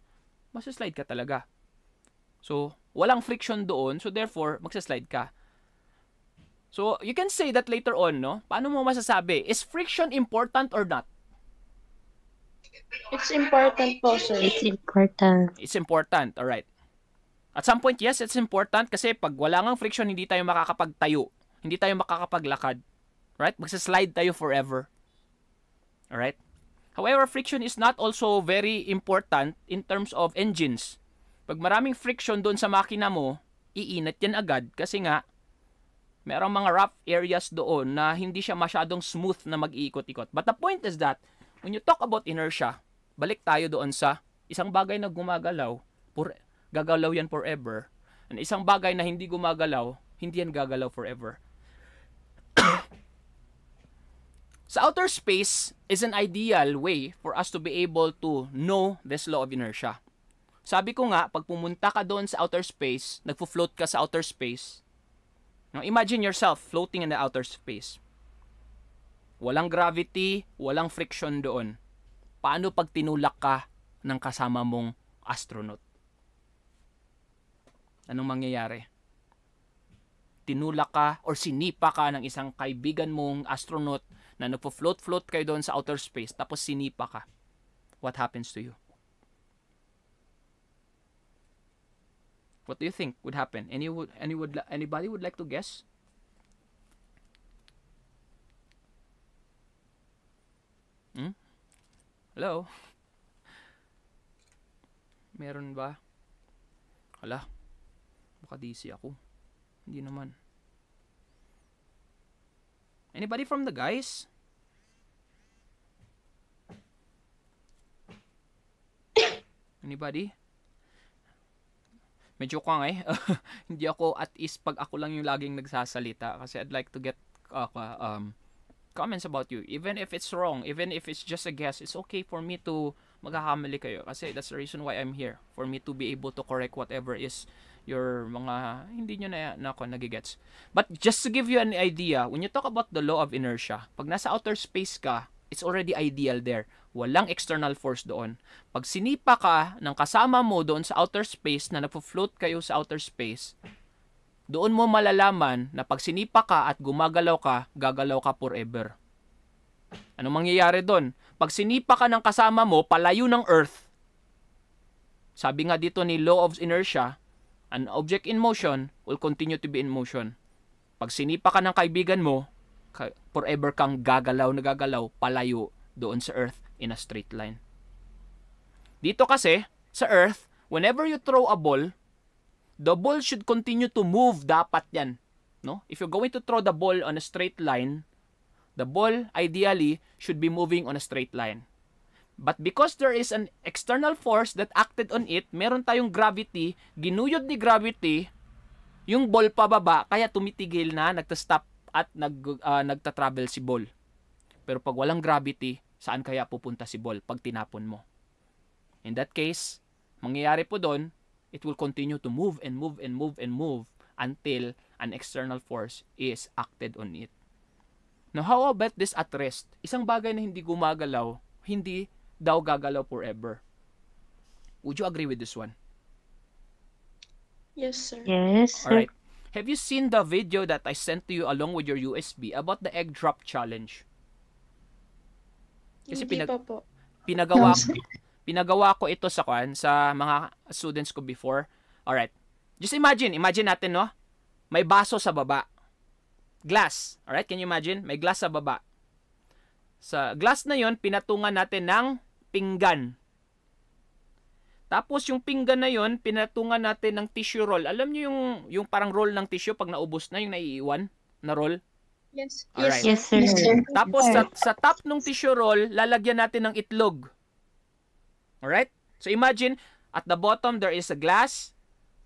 slide ka talaga. So, walang friction doon, so therefore, magsa-slide ka. So, you can say that later on, no? Paano mo masasabi? Is friction important or not? It's important po, sir. It's important. It's important, alright. At some point, yes, it's important kasi pag wala ngang friction, hindi tayo makakapagtayo. Hindi tayo makakapaglakad. Right? Magsa-slide tayo forever. Alright? However, friction is not also very important in terms of engines. Pag maraming friction doon sa makina mo, iinat yan agad kasi nga merong mga rough areas doon na hindi siya masyadong smooth na mag-iikot-ikot. But the point is that when you talk about inertia, balik tayo doon sa isang bagay na gumagalaw, for, gagalaw yan forever. And isang bagay na hindi gumagalaw, hindi yan gagalaw forever. *coughs* Sa outer space is an ideal way for us to be able to know this law of inertia. Sabi ko nga, pag pumunta ka doon sa outer space, nagfo-float ka sa outer space, now imagine yourself floating in the outer space. Walang gravity, walang friction doon. Paano pag tinulak ka ng kasama mong astronaut? Anong mangyayari? Tinulak ka or sinipa ka ng isang kaibigan mong astronaut na nagpo-float-float kayo doon sa outer space tapos sinipa ka. What happens to you? What do you think would happen? Any would any would anybody would like to guess? Hmm? Hello? Meron ba? Hala. Baka DC ako. Hindi naman. Anybody from the guys? Anybody? Medyo kwang eh. *laughs* Hindi ako at ease pag ako lang yung laging nagsasalita kasi I'd like to get uh, um, comments about you. Even if it's wrong, even if it's just a guess, it's okay for me to magkakamali kayo kasi that's the reason why I'm here. For me to be able to correct whatever is your mga hindi nyo na, na ako nagigets. But just to give you an idea, when you talk about the law of inertia, pag nasa outer space ka, it's already ideal there. Walang external force doon. Pag sinipa ka ng kasama mo doon sa outer space na nagpo-float kayo sa outer space, doon mo malalaman na pag sinipa ka at gumagalaw ka, gagalaw ka forever. Ano mangyayari doon? Pag sinipa ka ng kasama mo, palayo ng Earth, sabi nga dito ni law of inertia, an object in motion will continue to be in motion. Pag sinipa ka ng kaibigan mo, forever kang gagalaw na gagalaw palayo doon sa Earth in a straight line. Dito kasi, sa Earth, whenever you throw a ball, the ball should continue to move. Dapat yan. No? If you're going to throw the ball on a straight line, the ball ideally should be moving on a straight line. But because there is an external force that acted on it, meron tayong gravity, ginuyod ni gravity, yung ball pababa, kaya tumitigil na, nagta-stop at nag, uh, nagta-travel si ball. Pero pag walang gravity, saan kaya pupunta si ball pag tinapon mo? In that case, mangyayari po doon, it will continue to move and move and move and move until an external force is acted on it. Now, how about this at rest? Isang bagay na hindi gumagalaw, hindi daw gagalaw forever. Would you agree with this one? Yes, sir. Yes, sir. Alright. Have you seen the video that I sent to you along with your USB about the egg drop challenge? Kasi Hindi pinag- pa po. pinagawa pinagawa ko ito sa kwan sa mga students ko before. All right. Just imagine, imagine natin no, may baso sa baba. Glass. All right, can you imagine? May glass sa baba. Sa glass na 'yon, pinatungan natin ng pinggan. Tapos yung pinggan na 'yon, pinatungan natin ng tissue roll. Alam niyo yung yung parang roll ng tissue pag naubos na yung naiiwan na roll? Yes. Alright. Yes, sir. Tapos sa, sa top ng tissue roll, lalagyan natin ng itlog. Alright? So imagine, at the bottom there is a glass,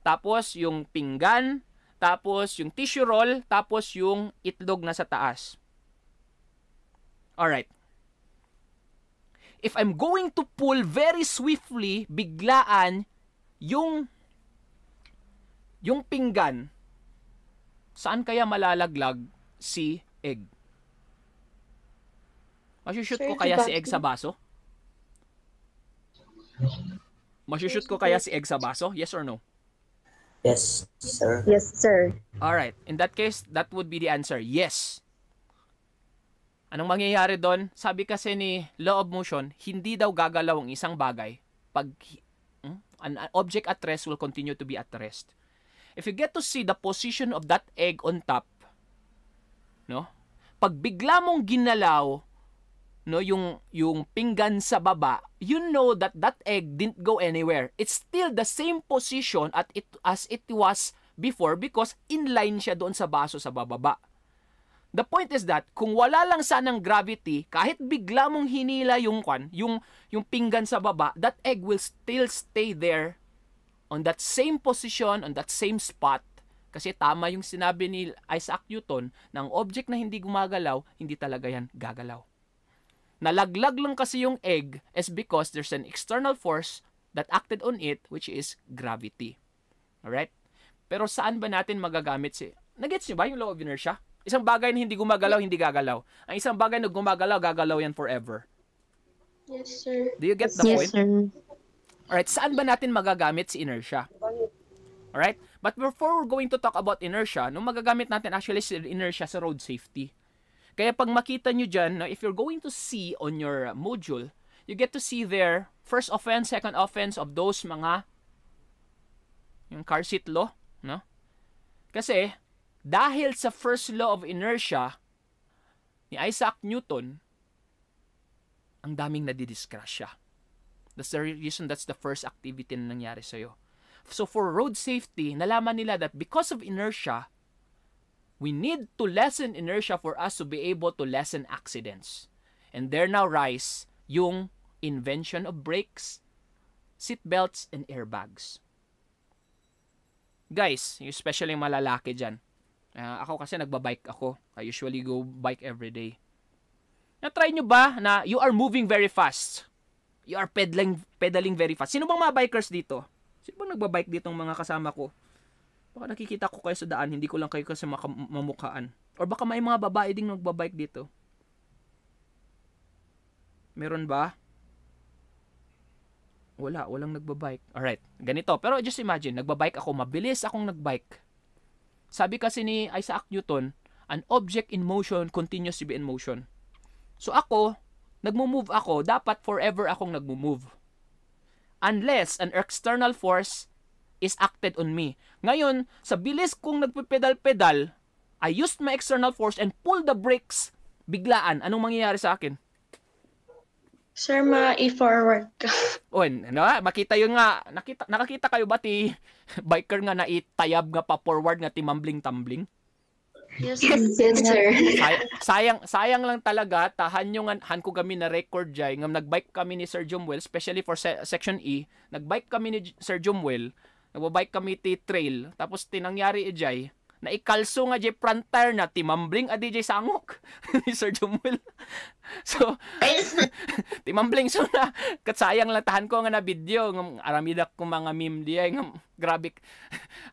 tapos yung pinggan, tapos yung tissue roll, tapos yung itlog na sa taas. Alright. If I'm going to pull very swiftly, biglaan, yung yung pinggan, saan kaya malalaglag si egg? Masushoot ko kaya si egg sa baso? Masushoot ko kaya si egg sa baso? Yes or no? Yes, sir. Yes, sir. Alright, in that case, that would be the answer. Yes. Anong mangyayari doon? Sabi kasi ni law of motion, hindi daw gagalaw ang isang bagay pag hmm? an object at rest will continue to be at rest. If you get to see the position of that egg on top, no? Pag bigla mong ginalaw no, yung yung pinggan sa baba, you know that that egg didn't go anywhere. It's still the same position at it as it was before because inline siya doon sa baso sa bababa. The point is that kung wala lang sanang gravity, kahit bigla mong hinila yung kwan, yung yung pinggan sa baba, that egg will still stay there on that same position, on that same spot. Kasi tama yung sinabi ni Isaac Newton na ang object na hindi gumagalaw, hindi talaga yan gagalaw. Nalaglag lang kasi yung egg is because there's an external force that acted on it which is gravity. Alright? Pero saan ba natin magagamit si... Nagets niyo ba yung law of inertia? Isang bagay na hindi gumagalaw, hindi gagalaw. Ang isang bagay na gumagalaw, gagalaw yan forever. Yes, sir. Do you get the point? Yes, sir. Alright, saan ba natin magagamit si inertia? Alright? But before we're going to talk about inertia, nung magagamit natin actually si inertia sa road safety. Kaya pag makita nyo dyan, no, if you're going to see on your module, you get to see there, first offense, second offense of those mga yung car seat law, no? Kasi, dahil sa first law of inertia ni Isaac Newton, ang daming nadidiskrasya. That's the reason that's the first activity na nangyari sa'yo. So for road safety, nalaman nila that because of inertia, we need to lessen inertia for us to be able to lessen accidents. And there now rise yung invention of brakes, seat belts, and airbags. Guys, especially yung malalaki dyan. Ah, ako kasi nagbabike ako. I usually go bike every day. Na-try nyo ba na you are moving very fast? You are pedaling, pedaling very fast. Sino bang mga bikers dito? Sino bang nagbabike dito mga kasama ko? Baka nakikita ko kayo sa daan, hindi ko lang kayo kasi mamukhaan. Or baka may mga babae ding nagbabike dito. Meron ba? Wala, walang nagbabike. Alright, ganito. Pero just imagine, nagbabike ako, mabilis akong nagbike. Sabi kasi ni Isaac Newton, an object in motion continues to be in motion. So ako, nagmo-move ako, dapat forever akong nagmo-move. Unless an external force is acted on me. Ngayon, sa bilis kong nagpipedal-pedal, I used my external force and pull the brakes biglaan. Anong mangyayari sa akin? Sir, ma-i-forward ka. *laughs* O, ano, ah, makita yun nga, nakita, nakakita kayo ba ti *laughs* biker nga na itayab nga pa forward nga ti mambling-tumbling? Yes, Yes, sir. Say- sayang sayang lang talaga tahan yung an- han ko kami na record jay ngam nagbike kami ni Sir Jumwell especially for se- section E nagbike kami ni J- Sir Jumwell nagbabike kami ti trail tapos tinangyari e jay na ikalso nga jay front tire na timambling adi jay sangok *laughs* ni Sir Jumwell *laughs* so *laughs* timambling so na. Kat sayang lang tahan ko nga na video ngam aramidak ko mga meme diay ngam grabe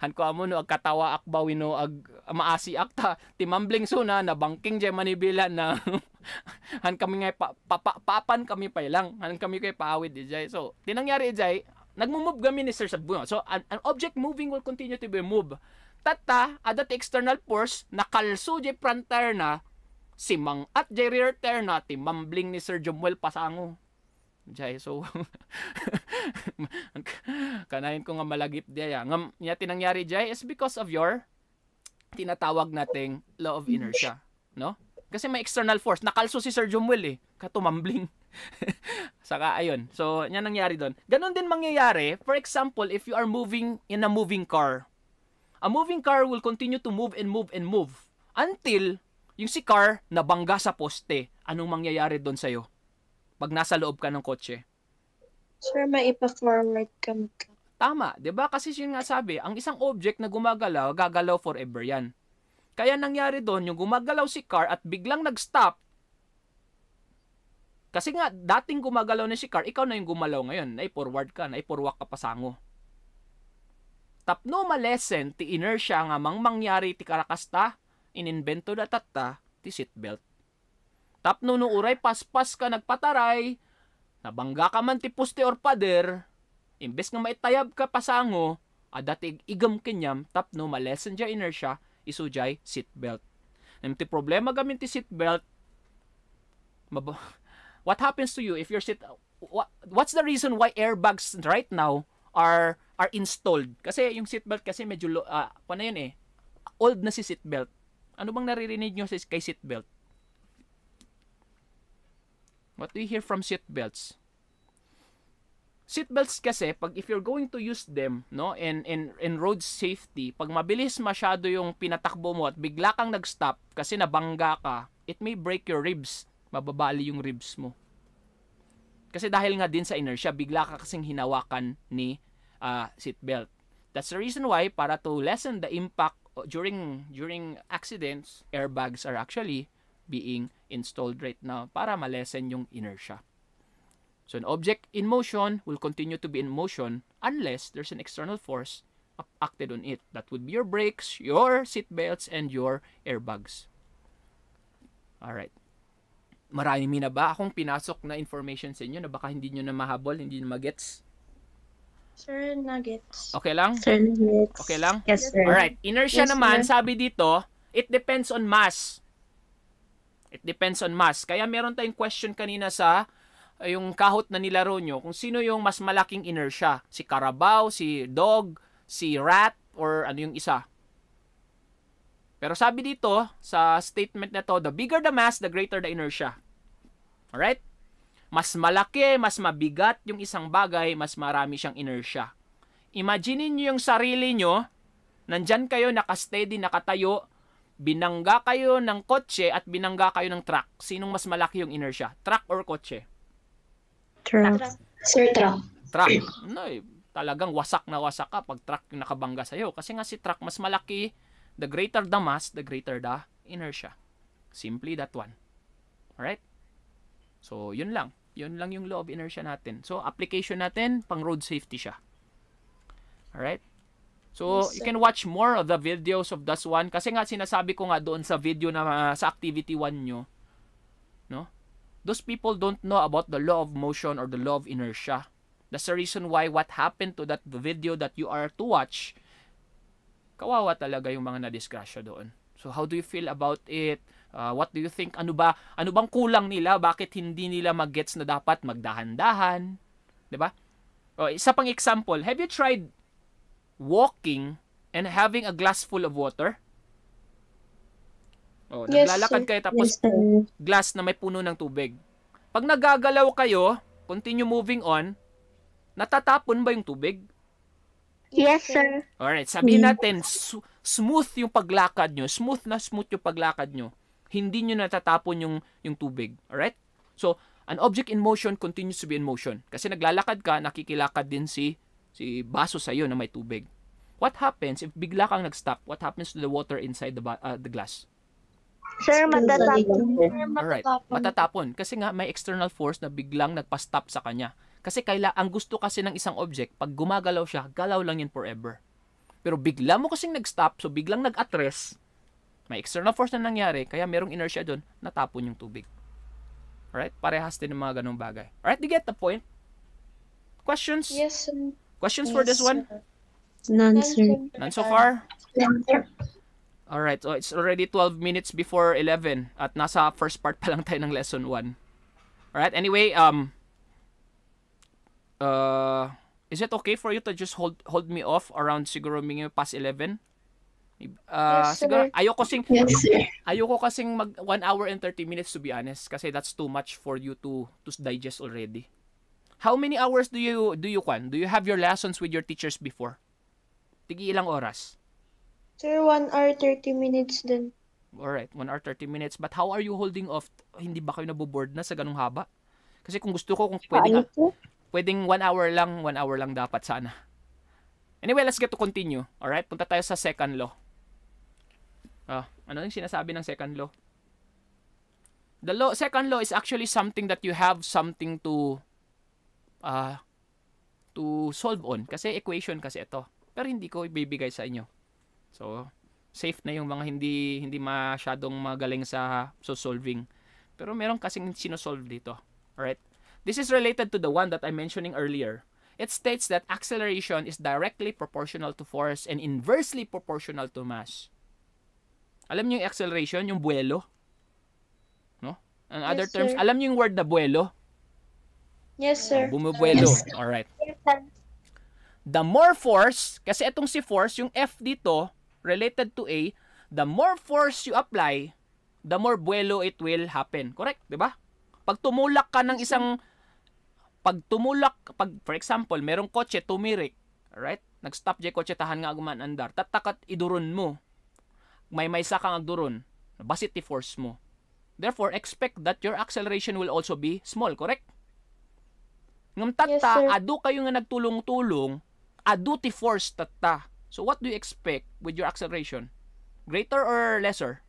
han ko amo no ag katawa akbaw no ag maasi akta timambling so na nabangking jay manibila na han kami nga pa, pa, pa- papan kami pa lang han kami kay paawid di jay. So tinangyari jay nagmo-move kami ni Sir Sabuno so an, an object moving will continue to be moved tata adat external force nakalso jay front tire na si Mang at jay rear tire na timambling ni Sir Jumwell pasango Jay, so *laughs* kanahin ko nga malagip diya. Ngam niya tinangyari Jay is because of your tinatawag nating law of inertia, no? Kasi may external force. Nakalso si Sir Jumwell eh. Katumambling. *laughs* Saka ayun. So, yan nangyari doon. Ganon din mangyayari. For example, if you are moving in a moving car. A moving car will continue to move and move and move until yung si car nabangga sa poste. Anong mangyayari doon sa'yo? Pag nasa loob ka ng kotse. Sir, ma-ipa-forward ka magka. Tama, 'di ba? Kasi yun nga sabi, ang isang object na gumagalaw, gagalaw forever 'yan. Kaya nangyari doon, yung gumagalaw si car at biglang nag-stop. Kasi nga, dating gumagalaw na si car, ikaw na yung gumalaw ngayon. Nai-forward ka, nai-forward ka pasango. Tapno malesen, ti inertia nga mang mangyari ti karakasta, ininbento da tatta, ti seatbelt. Tapno no uray paspas ka nagpataray, nabangga ka man ti poste or pader, imbes nga maitayab ka pasango, adatig igam kenyam tapno malesen ja inertia isujay seatbelt. Nam ti problema gamin ti seatbelt *laughs* what happens to you if your seat what, what's the reason why airbags right now are are installed? Kasi yung seatbelt kasi medyo ah, paano yun eh old na si seatbelt. Ano bang naririnig nyo kay seatbelt? What you hear from seatbelts? Seatbelts kasi, pag if you're going to use them, no, in, in, in road safety, pag mabilis masyado yung pinatakbo mo at bigla kang nag-stop kasi nabangga ka, it may break your ribs. Mababali yung ribs mo. Kasi dahil nga din sa inertia, bigla ka kasing hinawakan ni uh, seatbelt. That's the reason why, para to lessen the impact during during accidents, airbags are actually being installed right now para malesen yung inertia. So an object in motion will continue to be in motion unless there's an external force acted on it. That would be your brakes, your seat belts, and your airbags. Alright. Marami na ba akong pinasok na information sa inyo na baka hindi nyo na mahabol, hindi nyo magets? Sir, nuggets. Okay lang? Sir, nuggets. Okay lang? Yes, sir. Alright. Inertia Yes, naman, sir. sabi dito, it depends on mass. It depends on mass. Kaya meron tayong question kanina sa uh, yung kahot na nilaro nyo, kung sino yung mas malaking inertia. Si Carabao, si Dog, si Rat, or ano yung isa. Pero sabi dito, sa statement na to, the bigger the mass, the greater the inertia. Alright? Mas malaki, mas mabigat yung isang bagay, mas marami siyang inertia. Imagine niyo yung sarili nyo, nandyan kayo, nakasteady, nakatayo, binangga kayo ng kotse at binangga kayo ng truck. Sinong mas malaki yung inertia? Truck or kotse? Truck. Sir, truck. Truck. No, eh, talagang wasak na wasak ka pag truck yung nakabangga sa'yo. Kasi nga si truck mas malaki, the greater the mass, the greater the inertia. Simply that one. Alright? So, yun lang. Yun lang yung law of inertia natin. So, application natin, pang road safety siya. Alright? So, Yes, you can watch more of the videos of this one. Kasi nga, sinasabi ko nga doon sa video na uh, sa activity 1 nyo, no? Those people don't know about the law of motion or the law of inertia. That's the reason why what happened to that video that you are to watch, kawawa talaga yung mga na-discuss doon. So, how do you feel about it? Uh, what do you think? Ano ba? Ano bang kulang nila? Bakit hindi nila mag-gets na dapat magdahan-dahan? 'Di ba? O, isa pang example, have you tried walking and having a glass full of water? Oh, Yes, naglalakad sir. kayo tapos Yes, sir. glass na may puno ng tubig. Pag nagagalaw kayo, continue moving on, natatapon ba yung tubig? Yes, sir. Alright, sabihin Mm. natin, su- smooth yung paglakad nyo, smooth na smooth yung paglakad nyo. Hindi nyo natatapon yung, yung tubig. Alright? So, an object in motion continues to be in motion. Kasi naglalakad ka, nakikilakad din si, si baso sa'yo na may tubig. What happens if bigla kang nag-stop? What happens to the water inside the, uh, the glass? Sir, matatapon. Alright, matatapon. Kasi nga may external force na biglang nagpa-stop sa kanya. Kasi kaila, ang gusto kasi ng isang object, pag gumagalaw siya, galaw lang yan forever. Pero bigla mo kasing nag-stop, so biglang nag-attrest, may external force na nangyari, kaya merong inertia doon, natapon yung tubig. Alright? Parehas din ng mga ganong bagay. Alright, do you get the point? Questions? Yes, sir. Questions for this Yes, one? sir. None, None, sir. None so far? None, sir. Alright, so it's already 12 minutes before 11 at nasa first part pa lang tayo ng lesson 1. Alright, anyway, um uh is it okay for you to just hold hold me off around siguro mga past 11? Uh, Yes, sir. siguro ayoko kasing Yes, sir. ayoko kasing mag 1 hour and 30 minutes to be honest kasi that's too much for you to to digest already. How many hours do you do you kwan? Do you have your lessons with your teachers before? Tigi ilang oras? Sir, 1 hour 30 minutes din. Alright, 1 hour 30 minutes. But how are you holding off? Hindi ba kayo naboboard na sa ganung haba? Kasi kung gusto ko, kung pwedeng, Paano pwedeng 1 hour lang, 1 hour lang dapat sana. Anyway, let's get to continue. Alright, punta tayo sa second law. Ah, ano yung sinasabi ng second law? The law, second law is actually something that you have something to uh, to solve on. Kasi equation kasi ito. Pero hindi ko ibibigay sa inyo. So, safe na yung mga hindi hindi masyadong magaling sa so solving. Pero meron kasing sinosolve dito. Alright? This is related to the one that I'm mentioning earlier. It states that acceleration is directly proportional to force and inversely proportional to mass. Alam niyo yung acceleration, yung buwelo? No? In other Yes, terms, sir. alam niyo yung word na buwelo? Yes, sir. Bumubuelo. Yes. Alright. The more force, kasi itong si force, yung F dito, related to A, the more force you apply, the more buwelo it will happen. Correct? 'Di ba? Pag tumulak ka ng isang pag tumulak pag for example, merong kotse tumirik, right? Nag-stop jay kotse tahan nga aguman andar. Tatakat iduron mo. May maysa kang agduron. Basit ti force mo. Therefore, expect that your acceleration will also be small, correct? Ngam Yes, tatta, sir. adu kayo nga nagtulong-tulong, adu ti force tatta. So what do you expect with your acceleration? Greater or lesser?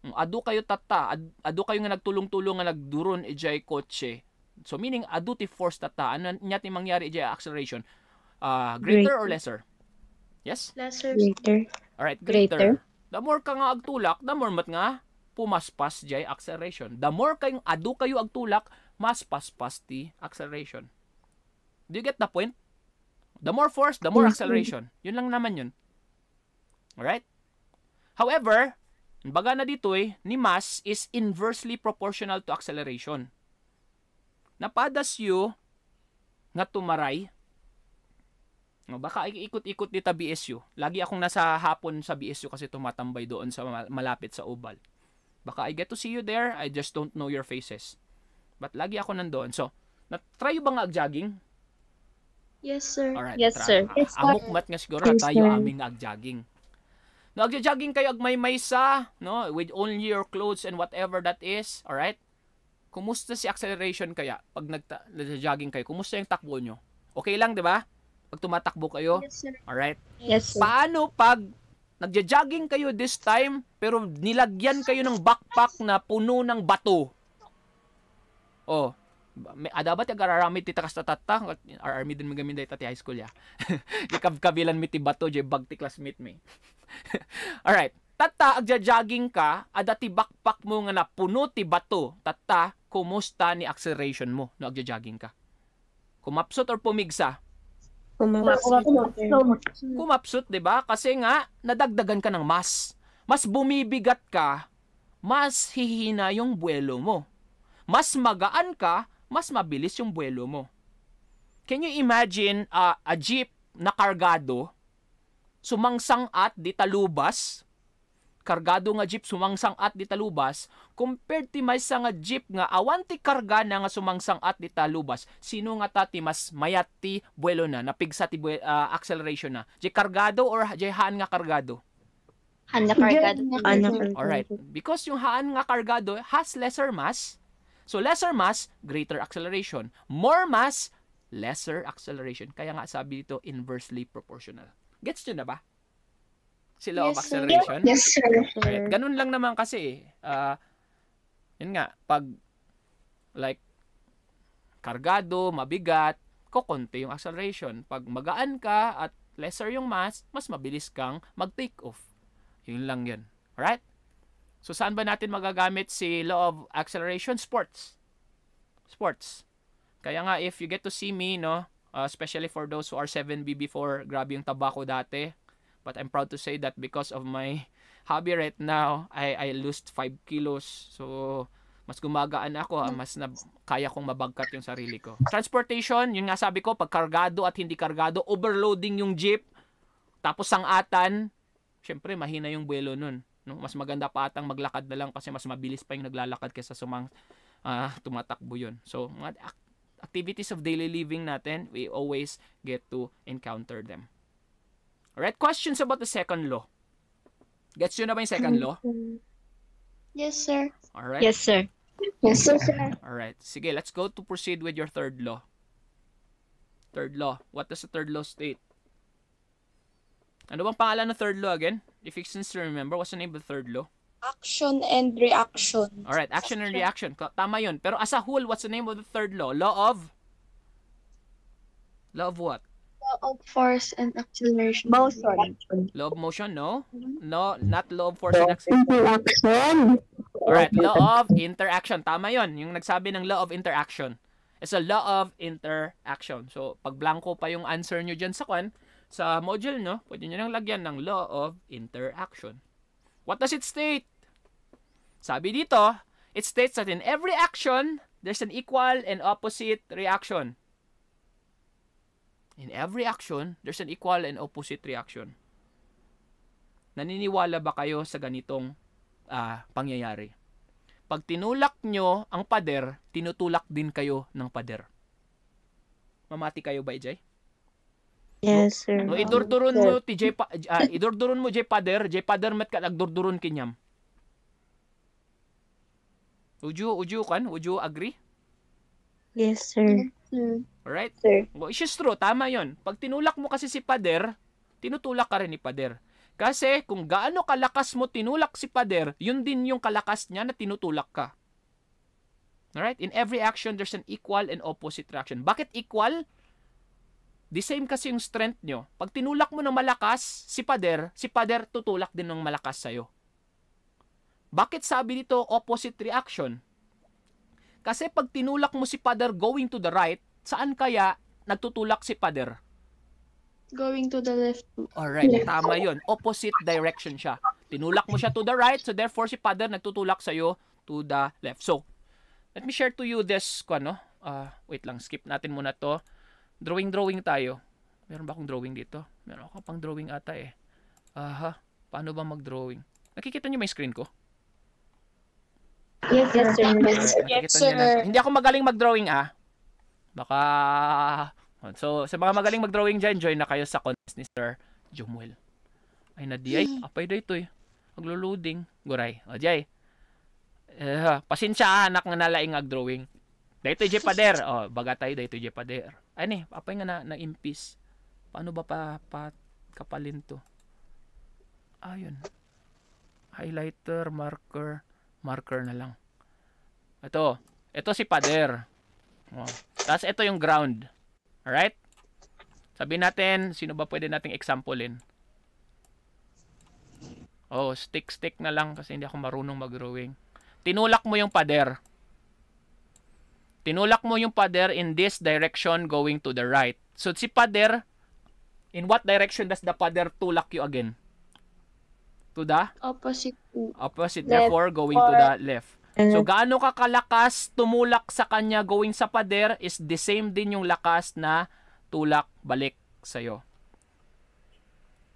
Mm, Adu kayo tata, ad, adu kayo nga nagtulong-tulong nga nagduron ijay kotse. So meaning adu ti force tata, ano nya ti mangyari ijay acceleration? Ah, greater or lesser? Yes? Lesser. Greater. All right, greater. Greater. The more ka nga agtulak, the more mat nga pumaspas jay acceleration. The more kayong adu kayo agtulak, mas paspas ti acceleration. Do you get the point? The more force, the more Yes, acceleration. Yun lang naman yun. Alright? However, baga na dito eh, ni mass is inversely proportional to acceleration. Napadas yu nga tumaray baka ikot-ikot dito BSU. Lagi akong nasa hapon sa BSU kasi tumatambay doon sa ma- malapit sa Oval. Baka I get to see you there, I just don't know your faces. But lagi ako nandoon. So, na-try ba nga ag-jogging? Yes, sir. Alright. Yes, try. sir. Ah, Yes, sir. amok mat nga siguro Yes, tayo sir. aming ag-jogging. No, ag-jogging kayo agmay maysa, no, with only your clothes and whatever that is, alright? Kumusta si acceleration kaya pag nag-jogging kayo? Kumusta yung takbo nyo? Okay lang, di ba? Pag tumatakbo kayo, Yes, sir. alright? Yes, sir. Paano pag nagja-jogging kayo this time pero nilagyan kayo ng backpack na puno ng bato? Oh, may adabat yung araramid ti takas tatata arami din magamin dahil tati high school ya *laughs* ikab kabilan mi ti bato jay bag ti classmate mi *laughs* alright tata agja-jogging ka ada ti backpack mo nga na puno ti bato tata kumusta ni acceleration mo no agja-jogging ka kumapsot or pumigsa Kumapasok. kumapsot, 'di ba? Kasi nga nadagdagan ka ng mas. Mas bumibigat ka, mas hihina yung buwelo mo. Mas magaan ka, mas mabilis yung buwelo mo. Can you imagine uh, a jeep na kargado sumangsang at di talubas? Kargado nga jeep sumangsang at di talubas compared ti may sa nga jeep nga awan ti karga na nga sumangsang at di talubas sino nga tati mas mayat ti buwelo na? Napigsa ti ah, acceleration na. Di kargado or di haan nga kargado? Handa kargado. Anak. alright. Because yung haan nga kargado has lesser mass so lesser mass greater acceleration. More mass lesser acceleration. Kaya nga sabi dito inversely proportional. Gets nyo na ba sila of Yes, sir. acceleration Yes, sir. Right. Ganun lang naman kasi. eh. Ah, yun nga, pag like kargado, mabigat, kokonti yung acceleration. Pag magaan ka at lesser yung mass, mas mabilis kang mag-take off. Yun lang yun. Alright? So, saan ba natin magagamit si law of acceleration? Sports. Sports. Kaya nga, if you get to see me, no, uh, especially for those who are 7B before, grabe yung tabako dati. But I'm proud to say that because of my hobby right now, I, I lost 5 kilos. So, mas gumagaan ako, ah, mas na, kaya kong mabagkat yung sarili ko. Transportation, yun nga sabi ko, pag kargado at hindi kargado, overloading yung jeep, tapos sangatan, syempre mahina yung buwelo nun. No? Mas maganda pa atang maglakad na lang kasi mas mabilis pa yung naglalakad kaysa sumang ah, tumatakbo yun. So, mga ac- activities of daily living natin, we always get to encounter them. Alright, questions about the second law. Gets yun na ba yung second law? Yes, sir. Alright. Yes, sir. Yes, sir. Alright. Sige, let's go to proceed with your third law. Third law. What does the third law state? Ano bang pangalan ng third law again? If you can still remember, what's the name of the third law? Action and reaction. Alright, action and reaction. Tama yun. Pero as a whole, what's the name of the third law? Law of? Law of what? Law of force and acceleration. Motion. Law of motion? No? No, not law of force and acceleration. Interaction. Alright, law of interaction. Tama yon Yung nagsabi ng law of interaction. It's a law of interaction. So, pag blanco pa yung answer nyo dyan sa kwan, sa module nyo, pwede nyo nang lagyan ng law of interaction. What does it state? Sabi dito, it states that in every action, there's an equal and opposite reaction. In every action, there's an equal and opposite reaction. Naniniwala ba kayo sa ganitong ah, pangyayari? pag tinulak nyo ang pader, tinutulak din kayo ng pader. Mamati kayo ba, Jay? Yes, sir. No, idurduron mo ti Jay pa, ah, idurduron mo Jay pader, Jay pader met ka nagdurduron kinyam. Would you, would you, kan? Would you agree? Yes, sir. Sir. Alright? Sir. It's just true. Tama yon. Pag tinulak mo kasi si pader, tinutulak ka rin ni pader. Kasi kung gaano kalakas mo tinulak si pader, yun din yung kalakas niya na tinutulak ka. Alright? In every action, there's an equal and opposite reaction. Bakit equal? The same kasi yung strength nyo. Pag tinulak mo ng malakas si pader, si pader tutulak din ng malakas sa'yo. Bakit sabi dito opposite reaction? Kasi pag tinulak mo si pader going to the right, saan kaya nagtutulak si pader? Going to the left. Alright, tama yon. Opposite direction siya. Tinulak mo siya to the right, so therefore si pader nagtutulak sa'yo to the left. So, let me share to you this, kung ano, ah, wait lang, skip natin muna to. Drawing-drawing tayo. Meron ba akong drawing dito? Meron ako pang drawing ata eh. Aha, paano ba mag-drawing? Nakikita niyo may screen ko? Yes, yes, sir. Yes, sir. na. Hindi ako magaling mag-drawing ah. Baka So, sa mga magaling mag-drawing dyan, join na kayo sa contest ni Sir Jumuel. Ay, na di ay. Apay da ito eh. Maglo-loading. Guray. O, Jay. Eh, pasensya ah, anak nga nalaing ag-drawing. Dito Jay Pader. O, baga tayo dito Jay Pader. Ay, ni, apay nga na, na-impis. Paano ba pa, pa kapalin to? Ayun. Highlighter, marker, marker na lang. Ito. Ito si Pader. Oh. Tapos ito yung ground. Alright? Sabihin natin, sino ba pwede nating examplein? Oh, stick, stick na lang kasi hindi ako marunong mag-drawing. Tinulak mo yung pader. Tinulak mo yung pader in this direction going to the right. So, si pader, in what direction does the pader tulak you again? To the Opposite. to- opposite, Left therefore going to or- the left. So gaano ka kalakas tumulak sa kanya going sa pader is the same din yung lakas na tulak balik sa'yo.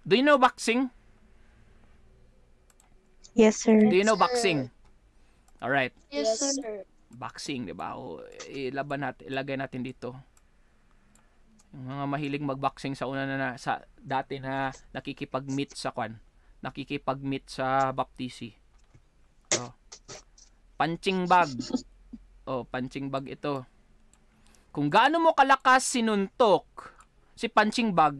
Do you know boxing? yes, sir. Do you know boxing? Alright. Yes, sir. Boxing, di ba? O, ilaban natin, ilagay natin dito. Yung mga mahilig magboxing sa una na, na- sa dati na nakikipag-meet sa kwan. Nakikipag-meet sa baptisi. Oh. Punching bag. Oh, punching bag ito. Kung gaano mo kalakas sinuntok si punching bag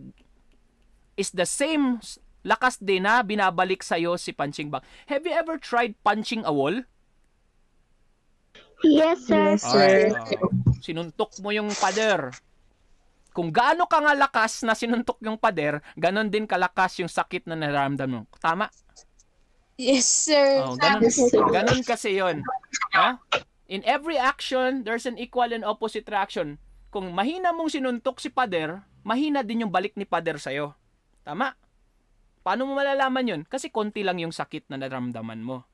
is the same lakas din na binabalik sa'yo si punching bag. Have you ever tried punching a wall? Yes, sir. Yes, sir. Alright, oh. Sinuntok mo yung pader. Kung gaano ka nga lakas na sinuntok yung pader, ganon din kalakas yung sakit na nararamdaman mo. Tama? Yes, sir. Oh, ganon, Yes, sir. ganon kasi yon. Ha? In every action, there's an equal and opposite reaction. Kung mahina mong sinuntok si pader, mahina din yung balik ni pader sa'yo. Tama? Paano mo malalaman yun? Kasi konti lang yung sakit na naramdaman mo.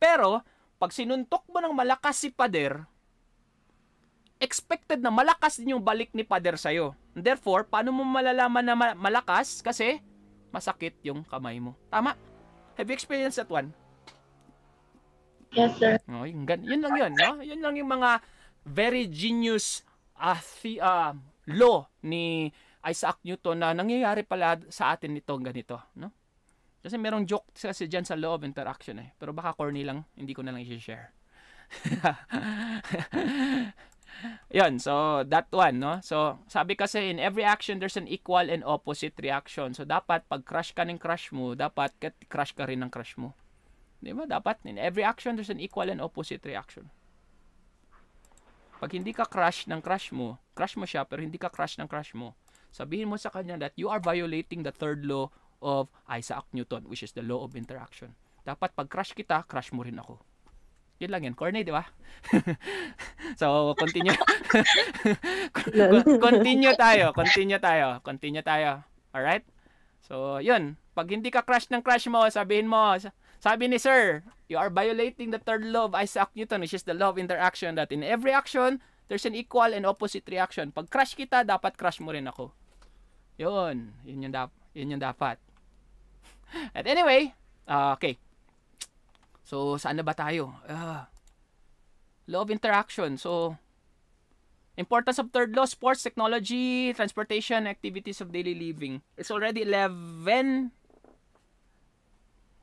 Pero, pag sinuntok mo ng malakas si pader, expected na malakas din yung balik ni pader sa'yo. Therefore, paano mo malalaman na ma- malakas? Kasi, masakit yung kamay mo. Tama? Have you experienced that one? Yes, sir. Oh, yun, yun lang yun, no? Yun lang yung mga very genius uh, the, uh, law ni Isaac Newton na nangyayari pala sa atin nito ganito, no? Kasi merong joke kasi dyan sa law of interaction eh. Pero baka corny lang, hindi ko na lang i-share. *laughs* Yun, so that one, no? So, sabi kasi in every action there's an equal and opposite reaction. So, dapat pag crush ka ng crush mo, dapat crush ka rin ng crush mo. Di ba? Dapat in every action there's an equal and opposite reaction. Pag hindi ka crush ng crush mo, crush mo siya pero hindi ka crush ng crush mo, sabihin mo sa kanya that you are violating the third law of Isaac Newton which is the law of interaction. Dapat pag crush kita, crush mo rin ako. Yun lang yan. Corny, di ba? *laughs* so, continue. *laughs* Con- continue tayo. Continue tayo. Continue tayo. Alright? So, yun. Pag hindi ka crush ng crush mo, sabihin mo, sabi ni Sir, you are violating the third law of Isaac Newton, which is the law of interaction, that in every action, there's an equal and opposite reaction. Pag crush kita, dapat crush mo rin ako. Yun. Yun yung, dap- yun yung dapat. *laughs* At anyway, ah, okay. So, saan na ba tayo? Ah, law of interaction. So, importance of third law, sports, technology, transportation, activities of daily living. It's already 11.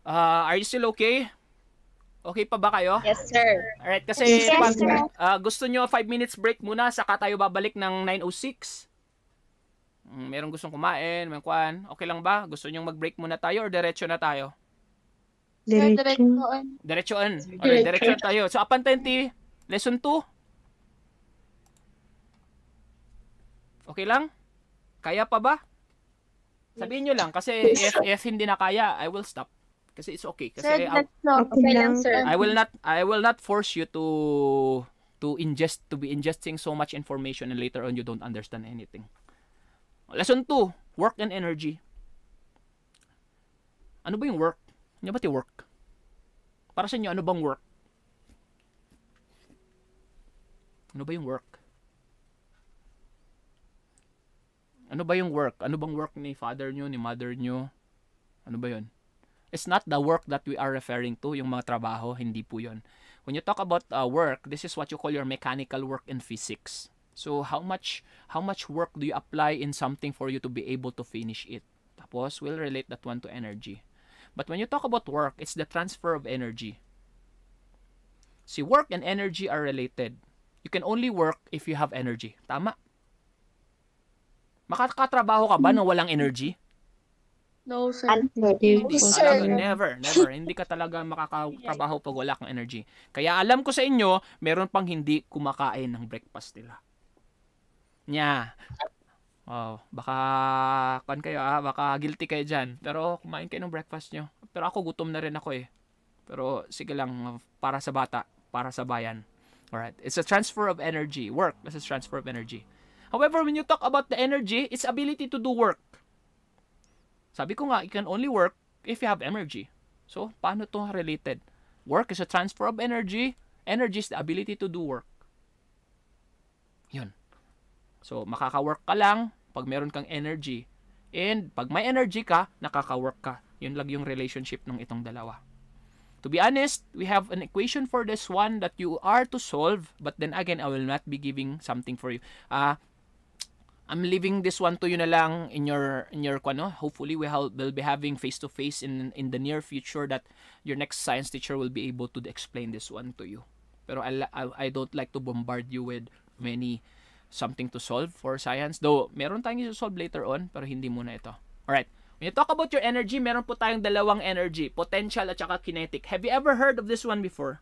Uh, are you still okay? Okay pa ba kayo? Yes, sir. Alright, kasi Yes, pag sir. ah, gusto nyo 5 minutes break muna, saka tayo babalik ng 9.06. Mm, merong gustong kumain, may kwan. Okay lang ba? Gusto nyo mag-break muna tayo or diretso na tayo? Diretso. diretsoan. Diretsoan. Alright, diretso na tayo. So, apan tayo, T? Lesson 2? Okay lang? Kaya pa ba? Sabihin nyo lang, kasi if, if hindi na kaya, I will stop. Kasi it's okay. Kasi Sir, I- let's stop. Okay lang. sir. I will not I will not force you to to ingest to be ingesting so much information and later on you don't understand anything. Lesson 2, work and energy. Ano ba yung work? Ano ba ti work? Para sa inyo, ano bang work? Ano ba yung work? Ano ba yung work? Ano bang work ni father nyo, ni mother nyo? Ano ba yun? It's not the work that we are referring to, yung mga trabaho, hindi po yun. When you talk about uh, work, this is what you call your mechanical work in physics. So how much how much work do you apply in something for you to be able to finish it? Tapos we'll relate that one to energy. But when you talk about work, it's the transfer of energy. See, work and energy are related. You can only work if you have energy. Tama? Makakatrabaho ka ba nang walang energy? No, sir. Yes, Talaga, sir. never, never. hindi ka talaga makakatrabaho pag wala kang energy. Kaya alam ko sa inyo, meron pang hindi kumakain ng breakfast nila. Nya. Oh, baka kan kayo ah, baka guilty kayo diyan. Pero kumain kayo ng breakfast nyo. Pero ako gutom na rin ako eh. Pero sige lang para sa bata, para sa bayan. Alright. It's a transfer of energy. Work. Is transfer of energy. However, when you talk about the energy, it's ability to do work. Sabi ko nga, you can only work if you have energy. So, paano to related? Work is a transfer of energy. Energy is the ability to do work. Yun. So, makaka-work ka lang pag meron kang energy. And pag may energy ka, nakaka-work ka. Yun lang yung relationship ng itong dalawa. To be honest, we have an equation for this one that you are to solve, but then again, I will not be giving something for you. Ah, I'm leaving this one to you na lang in your in your ano. Hopefully we will be having face to face in in the near future that your next science teacher will be able to explain this one to you. Pero I, I, I don't like to bombard you with many something to solve for science. Though meron tayong i-solve later on, pero hindi muna ito. Alright. When you talk about your energy, meron po tayong dalawang energy, potential at saka kinetic. Have you ever heard of this one before?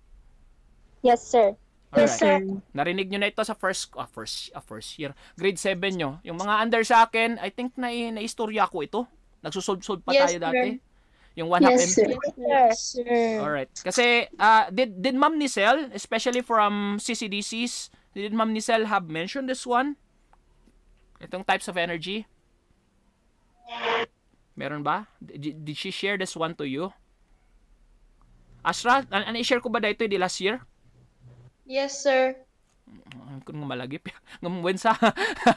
Yes, sir. Yes, Alright. sir. Narinig nyo na ito sa first, ah, first, ah, first year, grade 7 nyo. Yung mga under sa akin, I think na, na-istorya ko ito. Nagsusolve-solve pa Yes, tayo sir. dati. Yung 1 half Yes, M. sir. Yes, sir. Alright. Kasi, uh, did, did Ma'am Nicel, especially from CCDCs, did Ma'am Nicel have mentioned this one? Itong types of energy? Meron ba? Did, did she share this one to you? Asra, an, an i-share ko ba dito di last year? Yes, sir. Kung malagip *laughs* ngamuwen sa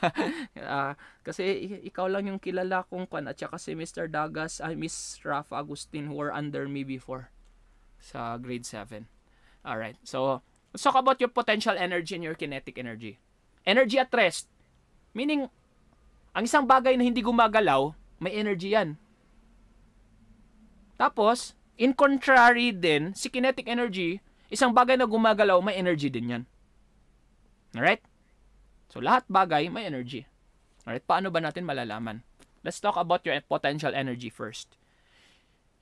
*laughs* Ah, kasi ikaw lang yung kilala kong kan at saka si Mr. Dagas ay Miss Rafa Agustin who were under me before sa grade 7 alright so let's talk about your potential energy and your kinetic energy energy at rest meaning ang isang bagay na hindi gumagalaw may energy yan tapos in contrary din si kinetic energy isang bagay na gumagalaw may energy din yan Alright? So, lahat bagay may energy. Alright? Paano ba natin malalaman? Let's talk about your potential energy first.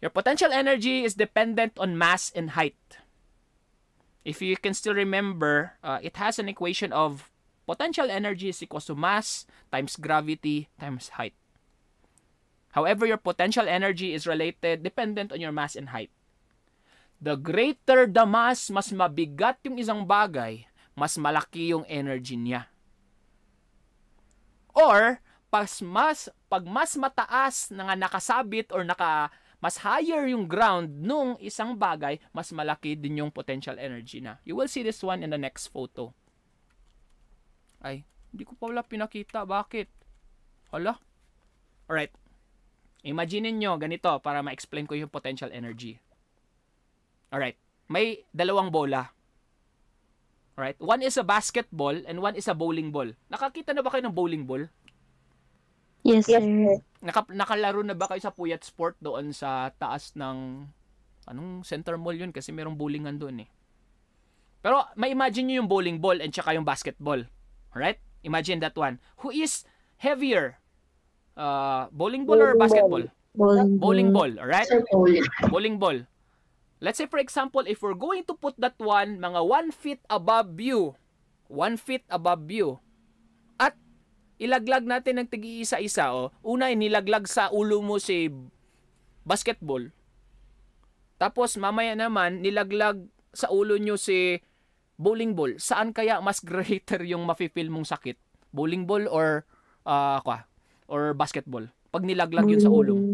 Your potential energy is dependent on mass and height. If you can still remember, uh, it has an equation of potential energy is equal to mass times gravity times height. However, your potential energy is related, dependent on your mass and height. The greater the mass, mas mabigat yung isang bagay, mas malaki yung energy niya. Or, pas mas, pag mas mataas na nga nakasabit or naka, mas higher yung ground nung isang bagay, mas malaki din yung potential energy na. You will see this one in the next photo. Ay, hindi ko pa wala pinakita. Bakit? Hala? Alright. Imagine nyo ganito para ma-explain ko yung potential energy. Alright. may dalawang bola. Right? One is a basketball and one is a bowling ball. Nakakita na ba kayo ng bowling ball? Yes, Yes, sir. Naka, nakalaro na ba kayo sa Puyat Sport doon sa taas ng anong center mall yun kasi merong bowlingan doon eh. Pero may imagine nyo yung bowling ball and tsaka yung basketball. Alright? Imagine that one. Who is heavier? Uh, bowling ball or Bowling basketball? Bowling, Bowling ball, alright? Bowling. Bowling ball. Let's say for example, if we're going to put that one mga 1 feet above you, 1 feet above you, ilaglag natin ng tigi-isa-isa, oh. Una, inilaglag sa ulo mo si basketball. Tapos, mamaya naman, nilaglag sa ulo nyo si bowling ball. Saan kaya mas greater yung mafe-feel mong sakit? Bowling ball or, ah, kwa, or basketball? Pag nilaglag yun sa ulo mo.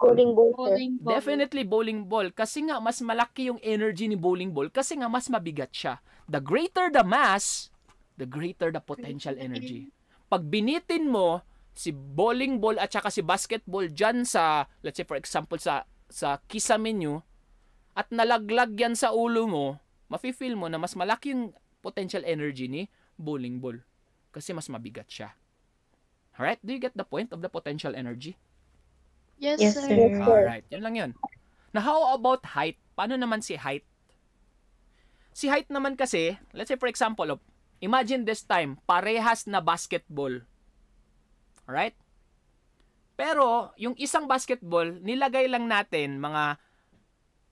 Bowling ball. Bowling ball. Definitely bowling ball kasi nga mas malaki yung energy ni bowling ball kasi nga mas mabigat siya. The greater the mass, the greater the potential energy. Pag binitin mo si bowling ball at saka si basketball dyan sa, let's say for example sa sa kisame nyo, at nalaglag yan sa ulo mo, mafe-feel mo na mas malaki yung potential energy ni bowling ball. Kasi mas mabigat siya. Alright? Do you get the point of the potential energy? Yes, Yes, sir. sir. Yes, sir. Alright, yun lang yun. Now, how about height? Paano naman si height? Si height naman kasi, let's say for example, imagine this time, parehas na basketball. Alright? Pero, yung isang basketball, nilagay lang natin mga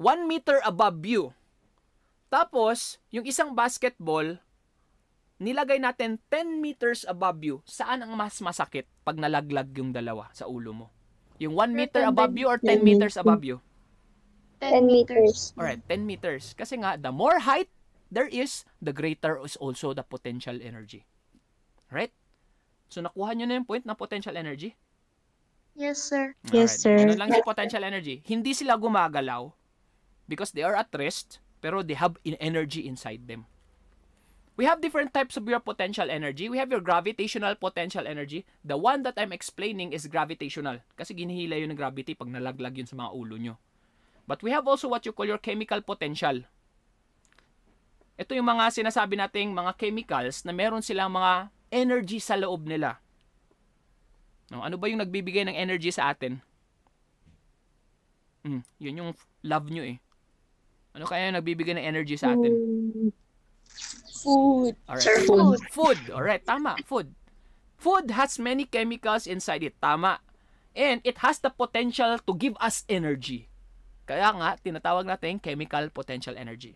1 meter above you. Tapos, yung isang basketball, nilagay natin 10 meters above you. Saan ang mas masakit pag nalaglag yung dalawa sa ulo mo? Yung 1 meter 10 above you or 10 meters above you? 10 meters. Alright, 10 meters. Kasi nga, the more height there is, the greater is also the potential energy. Right? So, nakuha nyo na yung point ng potential energy? Yes, sir. Yes, Alright, sir. Ganun lang yung potential energy. Hindi sila gumagalaw because they are at rest, pero they have in energy inside them. We have different types of your potential energy. We have your gravitational potential energy. The one that I'm explaining is gravitational. Kasi ginihila yun ng gravity pag nalaglag yun sa mga ulo nyo. But we have also what you call your chemical potential. Ito yung mga sinasabi nating mga chemicals na meron silang mga energy sa loob nila. No, ano ba yung nagbibigay ng energy sa atin? Mm, yun yung love nyo eh. Ano kaya yung nagbibigay ng energy sa atin? Food. Alright. Sir, food. Food. Alright, tama. Food. Food has many chemicals inside it. Tama. And it has the potential to give us energy. Kaya nga, tinatawag natin chemical potential energy.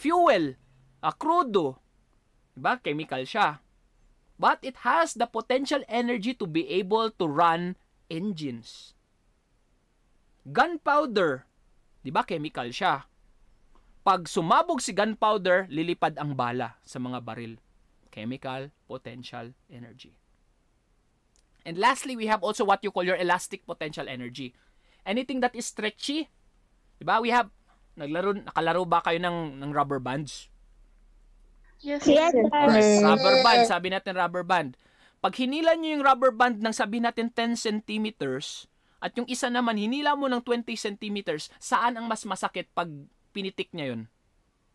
Fuel. A crudo. Diba? Chemical siya. But it has the potential energy to be able to run engines. Gunpowder. Diba? Chemical siya. Pag sumabog si gunpowder, lilipad ang bala sa mga baril. Chemical potential energy. And lastly, we have also what you call your elastic potential energy. Anything that is stretchy, 'di ba? We have naglaro nakalaro ba kayo ng ng rubber bands? Yes, Yes, sir. rubber band, sabi natin rubber band. Pag hinila nyo yung rubber band ng sabi natin 10 centimeters, at yung isa naman hinila mo ng 20 centimeters, saan ang mas masakit pag pinitik niya yun?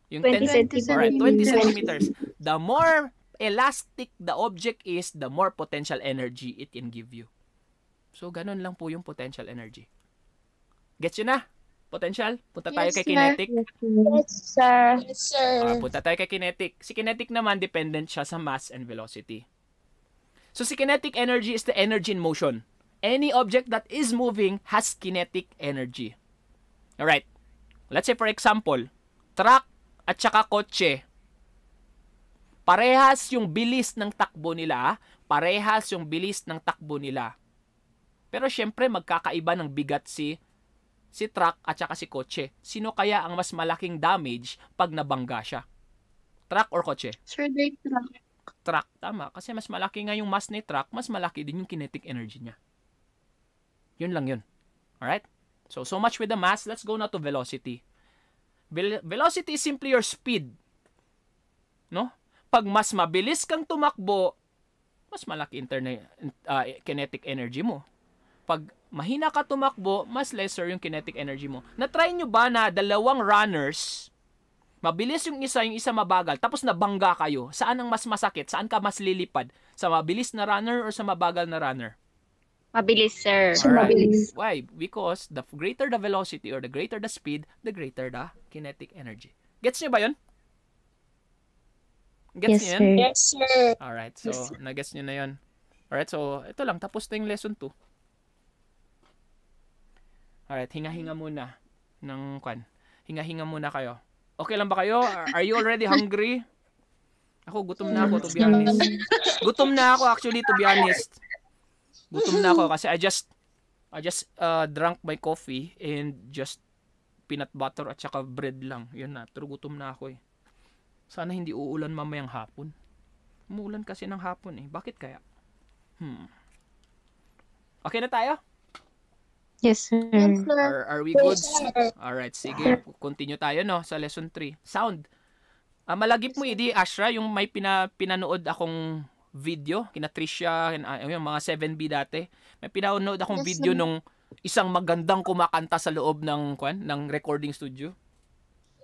Yung 20 10 Alright, 20 centimeters. The more elastic the object is, the more potential energy it can give you. So, ganun lang po yung potential energy. Gets yun na? Potential? Punta tayo Yes, kay sir. kinetic. Yes, sir. Yes, sir. Ah, punta tayo kay kinetic. Si kinetic naman, dependent siya sa mass and velocity. So, si kinetic energy is the energy in motion. Any object that is moving has kinetic energy. Alright. Let's say for example, truck at saka kotse. Parehas yung bilis ng takbo nila. ah. Parehas yung bilis ng takbo nila. Pero syempre, magkakaiba ng bigat si si truck at saka si kotse. Sino kaya ang mas malaking damage pag nabangga siya? Truck or kotse? Sir, they truck. Truck, tama. Kasi mas malaki nga yung mass ni truck, mas malaki din yung kinetic energy niya. Yun lang yun. Alright? So, so much with the mass. Let's go now to velocity. Vel- velocity is simply your speed. No? Pag mas mabilis kang tumakbo, mas malaki interne- uh, kinetic energy mo. Pag mahina ka tumakbo, mas lesser yung kinetic energy mo. Na-try nyo ba na dalawang runners, Mabilis yung isa, yung isa mabagal, tapos nabangga kayo. Saan ang mas masakit? Saan ka mas lilipad? Sa mabilis na runner or sa mabagal na runner? Mabilis, sir. Alright. mabilis. Why? Because the greater the velocity or the greater the speed, the greater the kinetic energy. Gets nyo ba yun? Gets Yes, nyo yun? sir. Yes, sir. Alright, so nagets nyo na yun. Alright, so ito lang, tapos na yung lesson 2. Alright, hinga-hinga muna ng kwan. Hinga-hinga muna kayo. Okay lang ba kayo? Are are you already *laughs* hungry? Ako, gutom na ako, to be *laughs* honest. Gutom na ako, actually, to be honest. Gutom na ako kasi I just, I just uh, drank my coffee and just peanut butter at saka bread lang. Yun na, pero gutom na ako eh. Sana hindi uulan mamayang hapon. Umuulan kasi ng hapon eh. Bakit kaya? Hmm. Okay na tayo? Yes, sir. Yes, sir. Are, are we good? Yes. Alright, sige. Continue tayo no sa lesson 3. Sound. Ah, malagip mo idi Ashra yung may pina, pinanood akong video kina Trisha, kina, ah, yung mga 7B dati. May pinanood akong Yes, video sir. nung isang magandang kumakanta sa loob ng kwan, ng recording studio.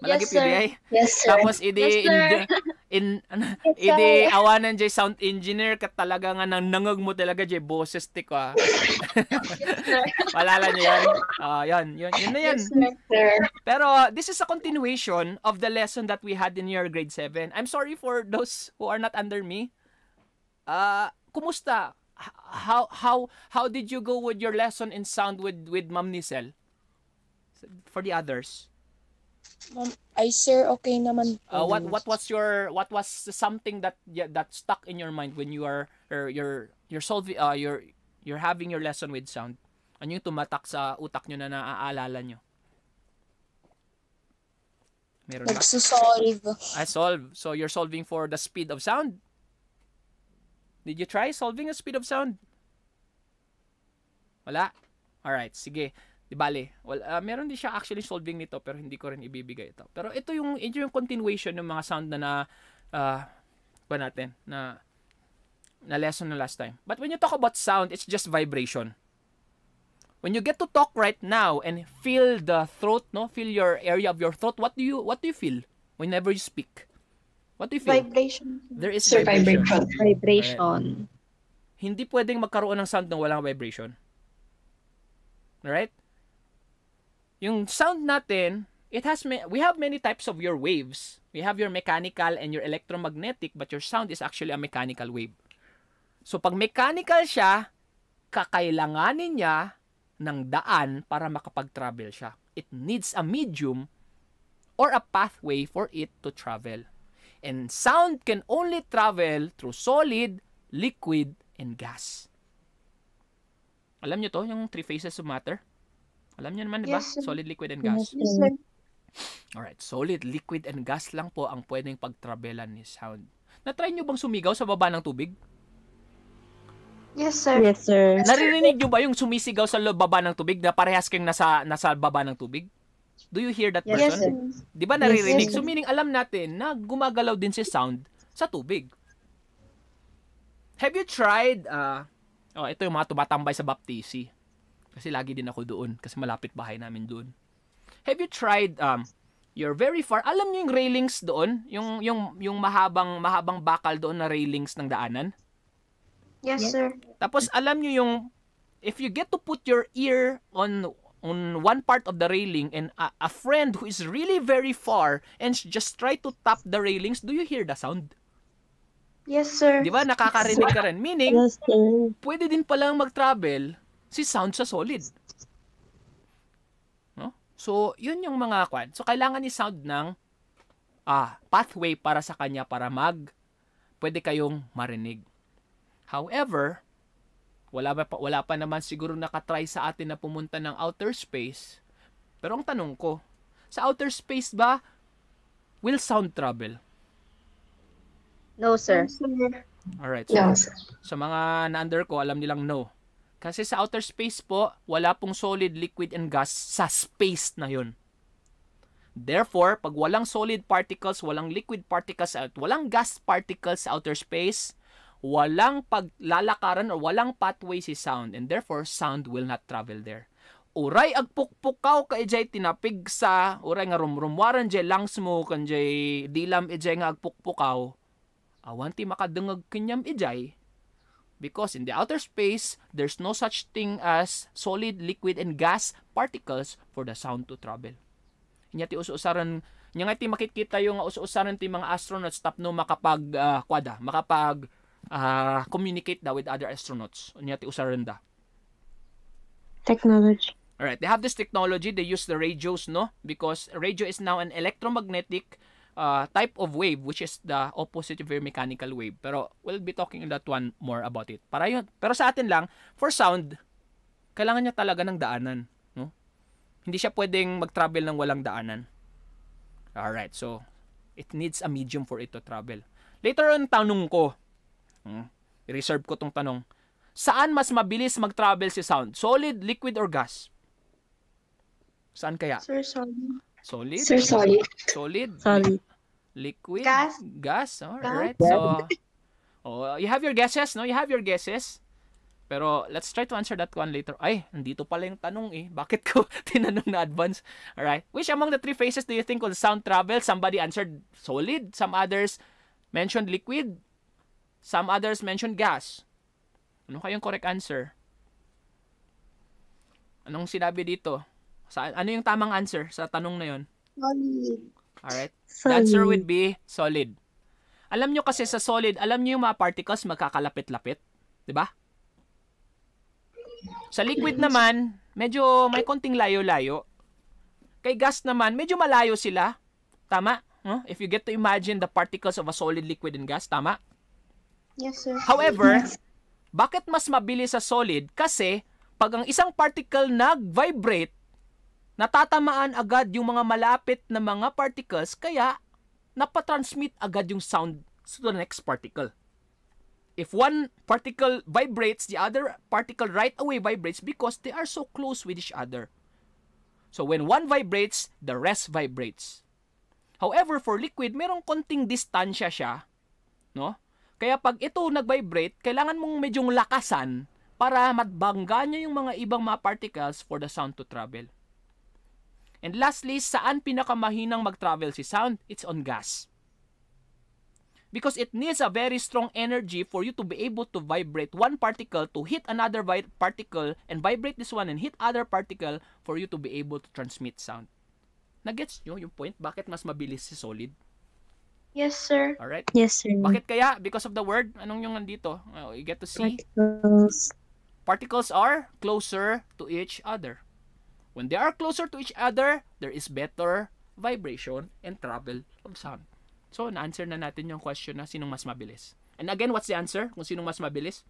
Malagip Yes, sir. yun eh. Yes, sir. Tapos idi Yes, in, sir. In, ano, idi awanan jay sound engineer ka talaga nga nang nangag mo talaga jay boses tik ah. Malala niyo yan? Ah, yan, yun, yun na yan. Pero uh, this is a continuation of the lesson that we had in your grade 7. I'm sorry for those who are not under me. Uh, kumusta? How how how did you go with your lesson in sound with with Ma'am Nisel? For the others. Ma'am, ay, sir, okay naman. Uh, what what was your what was something that yeah, that stuck in your mind when you are or you're you're solving uh you're you're having your lesson with sound? Ano yung tumatak sa utak nyo na naaalala nyo? Meron? Nagsusolve. I solve. So you're solving for the speed of sound. Did you try solving a speed of sound? Wala. All right, sige. Di bale. Well, ah, meron din siya actually solving nito pero hindi ko rin ibibigay ito. Pero ito yung ito yung continuation ng mga sound na na uh, ba natin na na lesson na last time. But when you talk about sound, it's just vibration. When you get to talk right now and feel the throat, no, feel your area of your throat, what do you what do you feel whenever you speak? What do you feel? Vibration. There is Sir, vibration. vibration. Vibration. Hindi pwedeng magkaroon ng sound na walang vibration. Alright? Yung sound natin, it has ma- we have many types of your waves. We have your mechanical and your electromagnetic, but your sound is actually a mechanical wave. So pag mechanical siya, kakailanganin niya ng daan para makapag-travel siya. It needs a medium or a pathway for it to travel. And sound can only travel through solid, liquid, and gas. Alam nyo to, yung three phases of matter? Alam nyo naman, di ba? Yes, sir. Solid, liquid, and gas. Yes, sir. Alright, solid, liquid, and gas lang po ang pwedeng pagtravelan ni sound. Na-try nyo bang sumigaw sa baba ng tubig? Yes, sir. Yes, sir. Naririnig nyo ba yung sumisigaw sa baba ng tubig na parehas kang nasa, nasa baba ng tubig? Do you hear that Yes, person? sir. Di ba naririnig? Yes, so meaning alam natin na gumagalaw din si sound sa tubig. Have you tried, uh, oh, ito yung mga tumatambay sa baptisi. Kasi lagi din ako doon. Kasi malapit bahay namin doon. Have you tried, um, you're very far, alam niyo yung railings doon? Yung, yung, yung mahabang, mahabang bakal doon na railings ng daanan? Yes, sir. Tapos alam niyo yung if you get to put your ear on on one part of the railing and a, a friend who is really very far and just try to tap the railings, do you hear the sound? Yes, sir. Di ba? Nakakarinig ka rin. Meaning, Yes, sir. pwede din palang mag-travel si sound sa solid. No? So, yun yung mga kwan. So, kailangan ni sound ng ah, pathway para sa kanya para mag pwede kayong marinig. However, wala pa, wala pa naman siguro nakatry sa atin na pumunta ng outer space. Pero ang tanong ko, sa outer space ba will sound travel? No, sir. Sir. Alright. So, No, sir. sa mga na-under ko, alam nilang no. Kasi sa outer space po, wala pong solid, liquid, and gas sa space na yun. Therefore, pag walang solid particles, walang liquid particles, at walang gas particles sa outer space, walang paglalakaran or walang pathway si sound. And therefore, sound will not travel there. uray agpukpukaw ka ijay tinapig sa uray nga rumrumwaran jay lungs mo kan jay dilam ijay nga agpukpukaw awan ti makadungag kanyam ijay because in the outer space there's no such thing as solid liquid and gas particles for the sound to travel inya ti ususaran nya nga ti makikita yung ususaran ti mga astronauts tapno makapag ah, kwada makapag ah, communicate da with other astronauts inya ti usaran da Technology. All right, they have this technology. They use the radios, no? Because radio is now an electromagnetic uh, type of wave, which is the opposite of your mechanical wave. Pero we'll be talking that one more about it. Para yun. Pero sa atin lang, for sound, kailangan niya talaga ng daanan, no? Hindi siya pwedeng mag-travel ng walang daanan. All right, so it needs a medium for it to travel. Later on, tanong ko, hmm, reserve ko tong tanong, saan mas mabilis mag-travel si sound? Solid, liquid, or gas? Saan kaya? Sir, sorry. Solid? Sir, sorry. Solid? Solid. Liquid? Gas. Gas? All Gas. right. So, oh, you have your guesses, no? You have your guesses. Pero let's try to answer that one later. Ay, nandito pala yung tanong eh. Bakit ko *laughs* tinanong na advance? Alright. Which among the three phases do you think will sound travel? Somebody answered solid. Some others mentioned liquid. Some others mentioned gas. Ano kayong correct answer? Anong sinabi dito? Sa, ano yung tamang answer sa tanong na yon? Solid. Alright. The answer would be solid. Alam nyo kasi sa solid, alam nyo yung mga particles magkakalapit-lapit. 'Di ba? Sa liquid naman, medyo may konting layo-layo. Kay gas naman, medyo malayo sila. Tama? No? If you get to imagine the particles of a solid, liquid, and gas, tama? Yes, sir. However, bakit mas mabilis sa solid? Kasi pag ang isang particle nag-vibrate, natatamaan agad yung mga malapit na mga particles kaya napatransmit agad yung sound to the next particle. If one particle vibrates, the other particle right away vibrates because they are so close with each other. So when one vibrates, the rest vibrates. However, for liquid, merong konting distansya siya, no? Kaya pag ito nag-vibrate, kailangan mong medyong lakasan para matbangga niya yung mga ibang mga particles for the sound to travel. And lastly, saan pinakamahinang mag-travel si sound? It's on gas. Because it needs a very strong energy for you to be able to vibrate one particle to hit another vi- particle and vibrate this one and hit other particle for you to be able to transmit sound. Nagets nyo yung point? Bakit mas mabilis si solid? Yes, sir. Alright? Yes, sir. Bakit kaya? Because of the word? Anong yung nandito? Uh, you get to see? Particles. Particles are closer to each other. When they are closer to each other, there is better vibration and travel of sound. So, na-answer na natin yung question na sinong mas mabilis. And again, what's the answer? Kung sinong mas mabilis?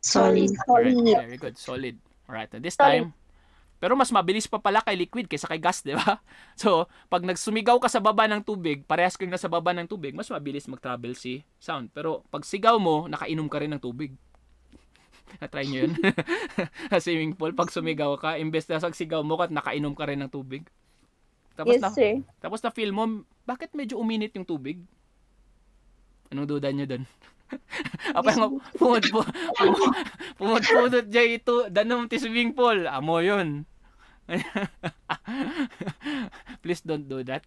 Solid. Alright, very good. Solid. Alright, and this time, pero mas mabilis pa pala kay liquid kaysa kay gas, *laughs* di ba? So, pag nagsumigaw ka sa baba ng tubig, parehas kang nasa baba ng tubig, mas mabilis mag-travel si sound. Pero pag sigaw mo, nakainom ka rin ng tubig. Na-try nyo yun? *laughs* sa swimming pool, pag sumigaw ka, imbes na sa sigaw mo, kat nakainom ka rin ng tubig. Tapos Yes, na, sir. tapos na feel mo, bakit medyo uminit yung tubig? Anong duda nyo doon? *laughs* Apa yung pumod po, pumod pumod dyan ito, danom ti swimming pool. Amo yun. *laughs* Please don't do that.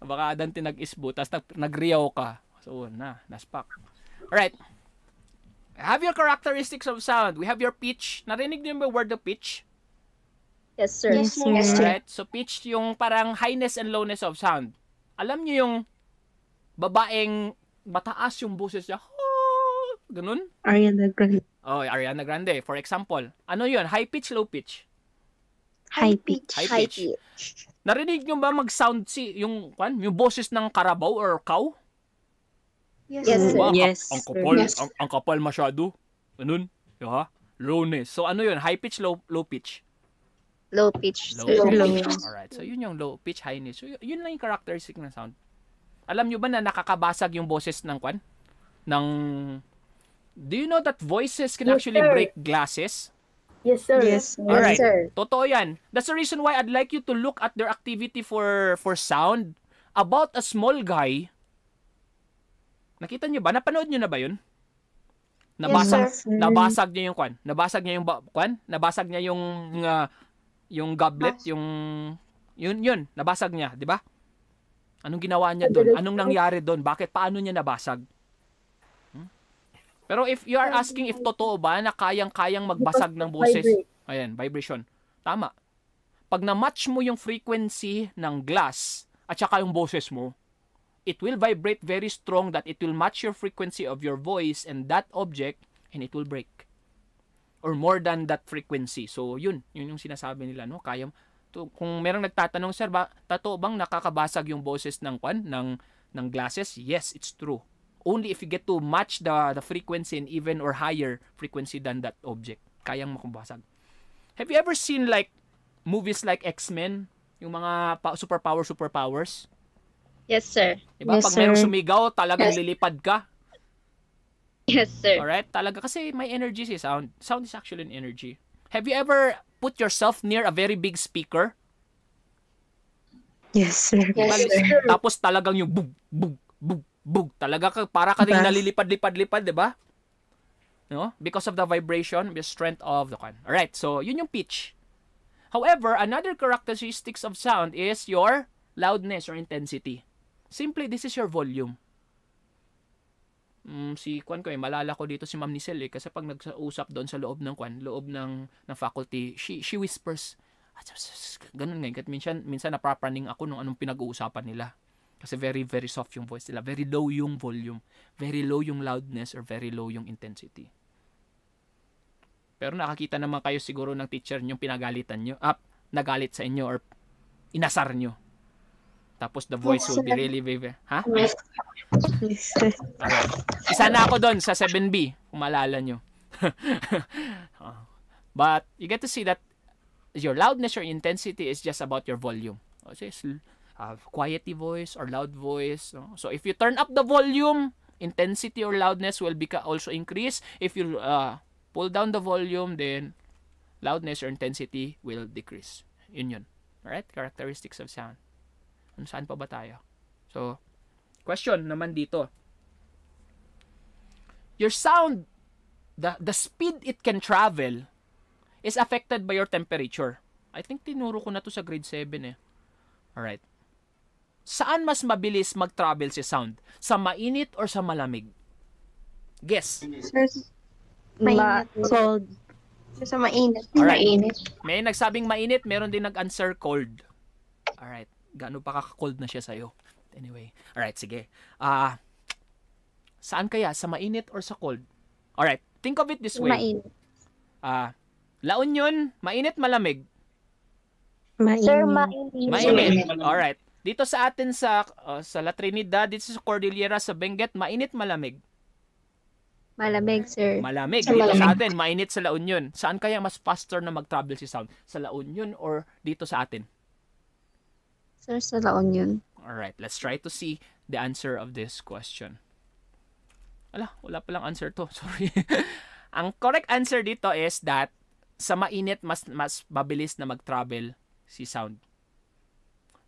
Baka adan ti nag-isbo, tapos nag nagriyaw ka. So, na, naspak. Alright. Have your characteristics of sound. We have your pitch. Narinig niyo ba yung word of pitch? Yes, sir. Yes, sir. Yes, sir. Alright, so pitch yung parang highness and lowness of sound. Alam niyo yung babaeng mataas yung boses niya. "Ah," Ganun? Ariana Grande. Oh, Ariana Grande, for example. Ano yun? High pitch, low pitch? High pitch. High High pitch. Narinig niyo ba mag-sound si yung kwan, yung boses ng karabaw or cow? Yes, Yes, sir. sir. Ba, ang- Yes, ang sir. kapal, Yes. ang, ang kapal masyado. Ganun. Diba? Lowness. So ano yun? High pitch, low low pitch? Low pitch, Low, sir. Low. pitch. Alright. So, yun yung low pitch, highness. So, yun lang yung characteristic ng sound. Alam nyo ba na nakakabasag yung boses ng kwan? Ng... Do you know that voices can Yes, actually sir. break glasses? Yes, sir. Yes, sir. Alright. Yes, sir. Totoo yan. That's the reason why I'd like you to look at their activity for for sound about a small guy. Nakita nyo ba? Napanood nyo na ba yun? Nabasag, Yes, sir. nabasag niya yung kwan. Nabasag niya yung ba- kwan? Nabasag niya yung uh, yung goblet, Bas- yung yun yun, nabasag niya, 'di ba? Anong ginawa niya doon? Anong nangyari doon? Bakit paano niya nabasag? Hmm? Pero if you are asking if totoo ba na kayang-kayang magbasag ng boses, ayan, vibration. Tama. Pag na-match mo yung frequency ng glass at saka yung boses mo, it will vibrate very strong that it will match your frequency of your voice and that object and it will break. Or more than that frequency. So, yun. Yun yung sinasabi nila, no? Kaya, to, kung merong nagtatanong, sir, ba, totoo bang nakakabasag yung boses ng kwan, ng, ng glasses? Yes, it's true. Only if you get to match the, the frequency and even or higher frequency than that object. Kayang makabasag. Have you ever seen like movies like X-Men? Yung mga pa- superpower superpowers? Yes, sir. Diba? Yes, Pag sir. sumigaw, talagang Yes. lilipad ka. Yes, sir. Alright? Talaga kasi may energy si sound. Sound is actually an energy. Have you ever put yourself near a very big speaker? Yes, sir. Yes, Tal- sir. Tapos talagang yung bug, bug, bug, bug. Talaga ka, para ka rin Diba? nalilipad-lipad-lipad, di ba? No? Because of the vibration, the strength of the can. Alright, so yun yung pitch. However, another characteristics of sound is your loudness or intensity. Simply, this is your volume. Mm, si Kwan ko eh, malala ko dito si Ma'am Nicel eh, kasi pag nagsausap doon sa loob ng Kwan, loob ng, ng faculty, she, she whispers, ganun nga, kahit minsan, minsan napapraning ako nung anong pinag-uusapan nila. Kasi very, very soft yung voice nila. Very low yung volume. Very low yung loudness or very low yung intensity. Pero nakakita naman kayo siguro ng teacher nyo pinagalitan nyo, ah, nagalit sa inyo or inasar nyo. Tapos the voice will be really, very, ha? Yes. Alright. Isa na ako doon sa 7B, kung maalala nyo. *laughs* Ah. But you get to see that your loudness or intensity is just about your volume. Kasi uh, quiety voice or loud voice. no? So if you turn up the volume, intensity or loudness will beca- also increase. If you uh, pull down the volume, then loudness or intensity will decrease. Yun yun. Alright? Characteristics of sound. Saan pa ba tayo? So, question naman dito. Your sound, the, the speed it can travel is affected by your temperature. I think tinuro ko na to sa grade 7 eh. Alright. Saan mas mabilis mag-travel si sound? Sa mainit or sa malamig? Guess. Sir, Ma- mainit. Cold. Sir, sa mainit. Alright. Mainit. May nagsabing mainit, meron din nag-answer cold. Alright. Gaano pa kaka-cold na siya sa'yo? Anyway. Alright, sige. Ah, saan kaya? Sa mainit or sa cold? Alright. Think of it this way. Mainit. Ah, La Union, mainit malamig. Mainit. Sir, mainit. Mainit. Alright. Dito sa atin sa uh, sa La Trinidad, dito sa Cordillera, sa Benguet, mainit malamig. Malamig, sir. Malamig. Sa Dito sa malamig. atin, mainit sa La Union. Saan kaya mas faster na mag-travel si sound? Sa La Union or dito sa atin? Sir, sa La Union. Alright, let's try to see the answer of this question. Ala, wala palang answer to. *laughs* Sorry. Ang correct answer dito is that sa mainit mas mas mabilis na mag-travel si sound.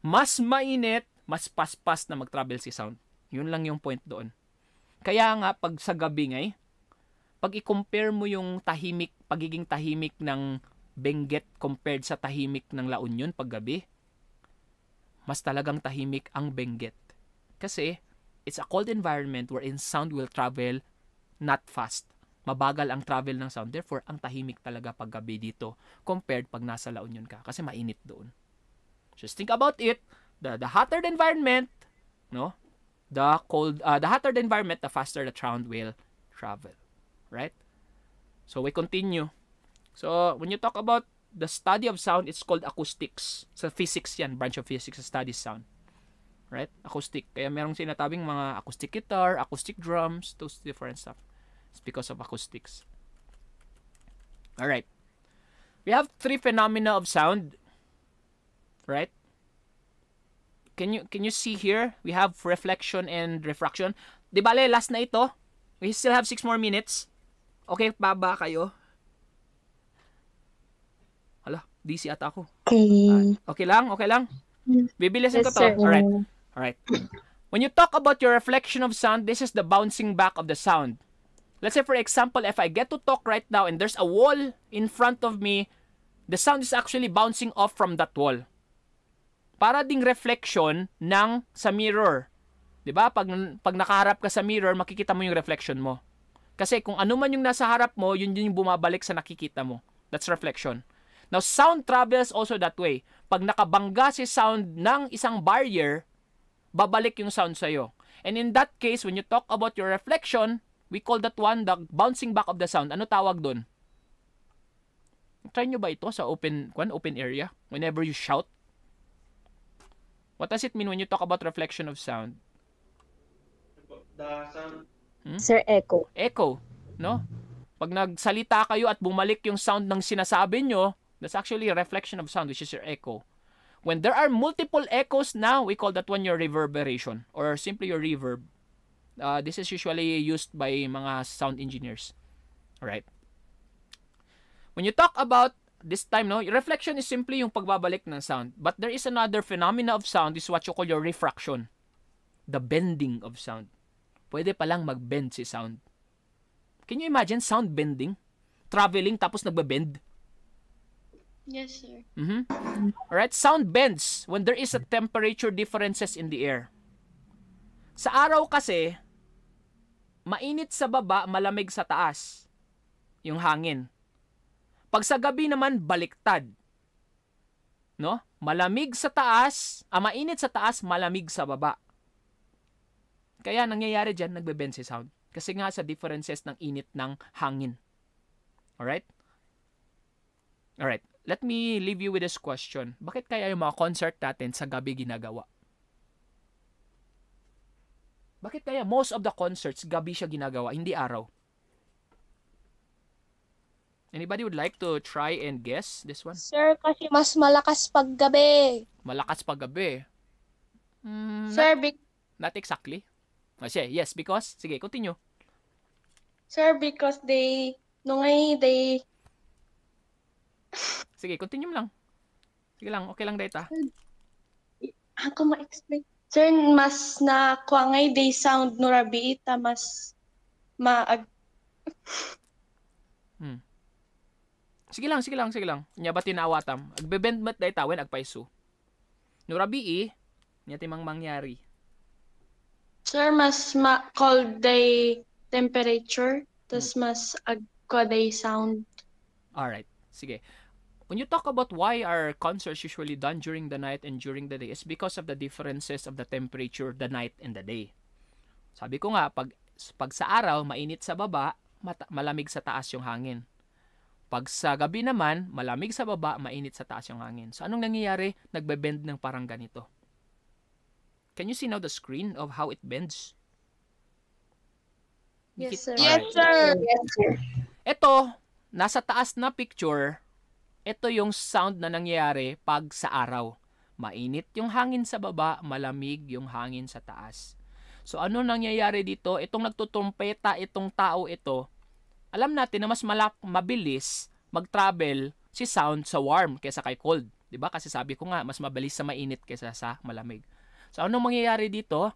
Mas mainit, mas paspas na mag-travel si sound. Yun lang yung point doon. Kaya nga pag sa gabi ngay, pag i-compare mo yung tahimik, pagiging tahimik ng Benguet compared sa tahimik ng La Union pag gabi, mas talagang tahimik ang Benguet. Kasi, it's a cold environment wherein sound will travel not fast. Mabagal ang travel ng sound. Therefore, ang tahimik talaga pag gabi dito compared pag nasa La Union ka. Kasi mainit doon. Just think about it. The, the hotter the environment, no? The cold, uh, the hotter the environment, the faster the sound will travel. Right? So, we continue. So, when you talk about the study of sound, it's called acoustics. Sa physics yan, branch of physics sa studies sound. Right? Acoustic. Kaya merong sinatabing mga acoustic guitar, acoustic drums, those different stuff. It's because of acoustics. Alright. We have three phenomena of sound. Right? Can you can you see here? We have reflection and refraction. Di bale, last na ito. We still have six more minutes. Okay pa ba kayo? Hala, busy ata ako. Okay. Okay lang? Okay lang? Bibilisin ko Yes, to. sir. Alright. Alright. When you talk about your reflection of sound, this is the bouncing back of the sound. Let's say for example, if I get to talk right now and there's a wall in front of me, the sound is actually bouncing off from that wall. Para ding reflection ng sa mirror. 'Di ba? Pag pag nakaharap ka sa mirror, makikita mo yung reflection mo. Kasi kung ano man yung nasa harap mo, yun yun yung bumabalik sa nakikita mo. That's reflection. Now, sound travels also that way. Pag nakabangga si sound ng isang barrier, babalik yung sound sa'yo. And in that case, when you talk about your reflection, we call that one the bouncing back of the sound. Ano tawag doon? Try nyo ba ito sa open, kwan, open area? Whenever you shout? What does it mean when you talk about reflection of sound? Sir Echo. Echo, no? Pag nagsalita kayo at bumalik yung sound ng sinasabi nyo, that's actually a reflection of sound, which is your echo. When there are multiple echoes now, we call that one your reverberation or simply your reverb. Uh, this is usually used by mga sound engineers. Alright? When you talk about this time, no, reflection is simply yung pagbabalik ng sound. But there is another phenomena of sound is what you call your refraction. The bending of sound. Pwede palang mag-bend si sound. Can you imagine sound bending? Traveling tapos nagbe-bend? Yes, sir. Mhm. Alright, sound bends when there is a temperature differences in the air. Sa araw kasi, mainit sa baba, malamig sa taas. Yung hangin. Pag sa gabi naman, baliktad. No? Malamig sa taas, ah, mainit sa taas, malamig sa baba. Kaya nangyayari dyan, nagbe-bend si sound. Kasi nga sa differences ng init ng hangin. Alright? Alright. Let me leave you with this question. Bakit kaya yung mga concert natin sa gabi ginagawa? Bakit kaya most of the concerts gabi siya ginagawa, hindi araw? Anybody would like to try and guess this one? Sir, kasi mas malakas pag gabi. Malakas pag gabi. Mm, Sir, be- not, not exactly. Kasi, yes, because, sige, continue. sir, because they, ay, they, Sige, continue mo lang. Sige lang, okay lang data. ako ma-explain. Sir, mas na kuha ngay, they sound nurabiita, mas maag, Sige lang, sige lang, sige lang. Nya ba tinawatam? Agbebend mat day tawen agpaiso. Nurabii, nya timang mangyari. sir, mas ma-cold day temperature, tas mas ag kuha day sound. Alright, sige. When you talk about why are concerts usually done during the night and during the day, it's because of the differences of the temperature the night and the day. Sabi ko nga, pag, pag sa araw, mainit sa baba, mata- malamig sa taas yung hangin. Pag sa gabi naman, malamig sa baba, mainit sa taas yung hangin. So anong nangyayari? Nagbe-bend ng parang ganito. Can you see now the screen of how it bends? Yes, sir. Yes, sir. Yes, sir. Ito, nasa taas na picture, ito yung sound na nangyayari pag sa araw. Mainit yung hangin sa baba, malamig yung hangin sa taas. So ano nangyayari dito? Itong nagtutumpeta, itong tao ito, alam natin na mas malak mabilis mag-travel si sound sa warm kaysa kay cold. 'Di ba? Kasi sabi ko nga, mas mabilis sa mainit kaysa sa malamig. So ano mangyayari dito?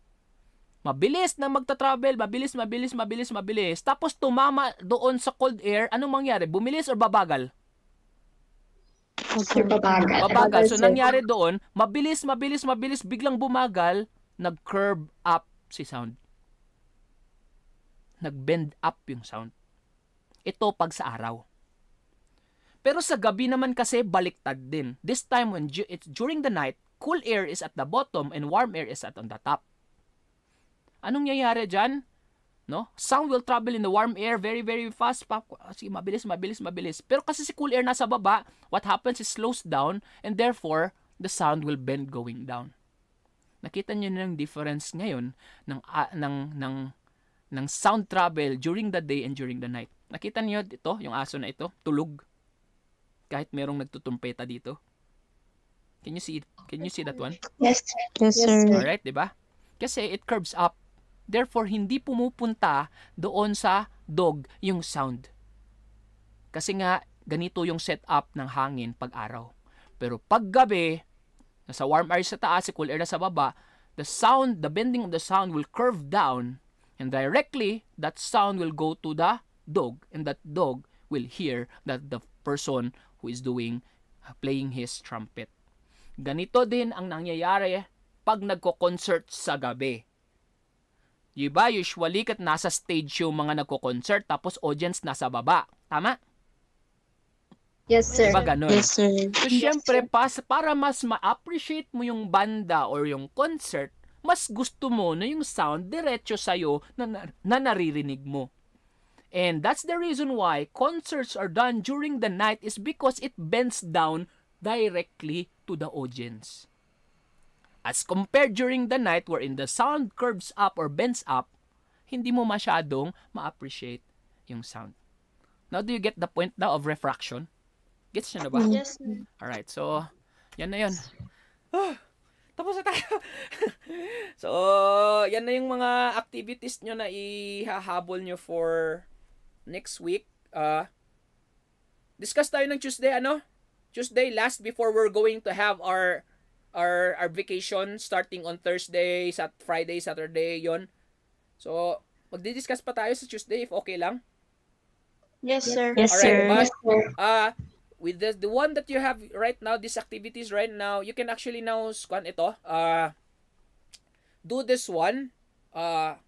Mabilis na magta-travel, mabilis, mabilis, mabilis, mabilis. Tapos tumama doon sa cold air, anong mangyari? Bumilis or babagal? Sir. Babagal. So nangyari doon, mabilis, mabilis, mabilis, biglang bumagal, nag-curve up si sound. Nag-bend up yung sound. Ito pag sa araw. Pero sa gabi naman kasi baliktad din. This time when it's during the night, cool air is at the bottom and warm air is at on the top. Anong nangyayari dyan? No? Sound will travel in the warm air very, very fast. Pa, sige, mabilis, mabilis, mabilis. Pero kasi si cool air nasa baba, what happens is slows down and therefore, the sound will bend going down. Nakita niyo na yung difference ngayon ng, ah, ng, ng, ng sound travel during the day and during the night. Nakita niyo ito, yung aso na ito, tulog. Kahit merong nagtutumpeta dito. Can you see it? Can you see that one? Yes, sir. Yes, sir. Alright, di ba? Kasi it curves up. Therefore, hindi pumupunta doon sa dog yung sound. Kasi nga, ganito yung setup ng hangin pag araw. Pero pag gabi, nasa warm air sa taas, cool air na sa baba, the sound, the bending of the sound will curve down And directly, that sound will go to the dog and that dog will hear that the person who is doing uh, playing his trumpet. Ganito din ang nangyayari pag nagko-concert sa gabi. Di ba? Usually, kat nasa stage yung mga nagko-concert tapos audience nasa baba. Tama? Yes, sir. Di ba ganun? Yes, sir. So, syempre, pas, para mas ma-appreciate mo yung banda or yung concert, mas gusto mo na yung sound diretso sa'yo na, na, na naririnig mo. And that's the reason why concerts are done during the night is because it bends down directly to the audience. As compared during the night wherein the sound curves up or bends up, hindi mo masyadong ma-appreciate yung sound. Now, do you get the point now of refraction? Gets nyo na ba? Yes. Alright, so, yan na yun. Ah, tapos na tayo. *laughs* so, yan na yung mga activities nyo na ihahabol nyo for next week. Uh, discuss tayo ng Tuesday, ano? Tuesday, last before we're going to have our our our vacation starting on Thursday, sat Friday, Saturday, yon. So, magdi-discuss pa tayo sa Tuesday if okay lang. Yes, sir. Yes, sir. but uh, with the the one that you have right now, these activities right now, you can actually now scan ito. Uh, do this one. Uh,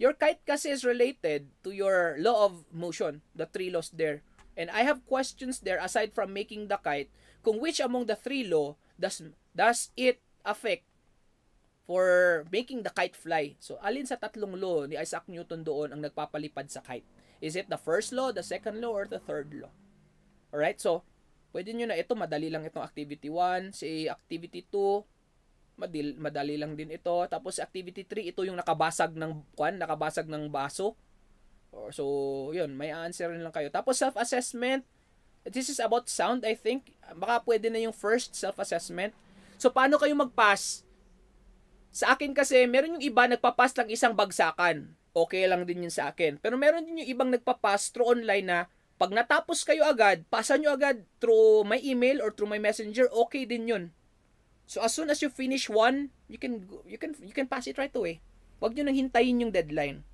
your kite kasi is related to your law of motion, the three laws there. And I have questions there aside from making the kite, kung which among the three law does does it affect for making the kite fly. So, alin sa tatlong law ni Isaac Newton doon ang nagpapalipad sa kite? Is it the first law, the second law, or the third law? Alright, so, pwede nyo na ito, madali lang itong activity 1, si activity 2, madali, madali lang din ito. Tapos si activity 3, ito yung nakabasag ng kwan, nakabasag ng baso. So, yun, may answer lang kayo. Tapos self-assessment, this is about sound, I think. Baka pwede na yung first self-assessment. So, paano kayo mag-pass? Sa akin kasi, meron yung iba nagpapass lang isang bagsakan. Okay lang din yun sa akin. Pero meron din yung ibang nagpapass through online na pag natapos kayo agad, pasa nyo agad through my email or through my messenger, okay din yun. So as soon as you finish one, you can you can you can pass it right away. Huwag nyo nang hintayin yung deadline.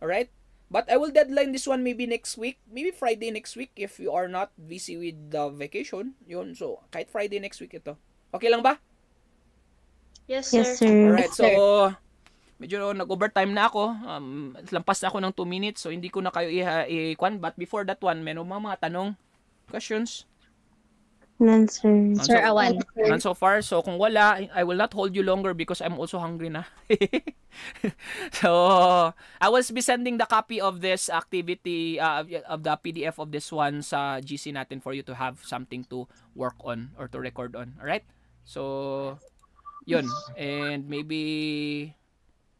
Alright? But I will deadline this one maybe next week, maybe Friday next week if you are not busy with the vacation. Yun, so kahit Friday next week ito. Okay lang ba? Yes, sir. Yes, sir. Alright, so medyo nag-overtime na ako. Um, lampas na ako ng 2 minutes, so hindi ko na kayo iha- i-kwan. But before that one, meron mga, mga tanong, questions? None, sir. None Sir so, Awan. none so far. So kung wala, I will not hold you longer because I'm also hungry na. *laughs* so I will be sending the copy of this activity uh, of the PDF of this one sa GC natin for you to have something to work on or to record on. Alright? So yun. And maybe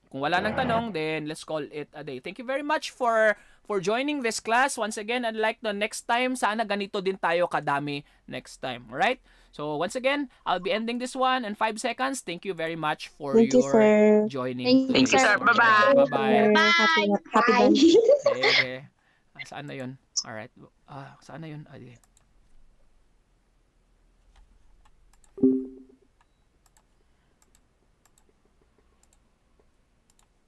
kung wala nang tanong, then let's call it a day. Thank you very much for for joining this class. Once again, I'd like the next time, sana ganito din tayo kadami next time. Alright? So once again, I'll be ending this one in 5 seconds. Thank you very much for Thank you, your sir. joining. Thank you, sir. Bye-bye. Bye-bye. Happy, happy Bye. Okay, okay. Ah, saan na yun? Alright. Ah, saan na yun? Ah, di.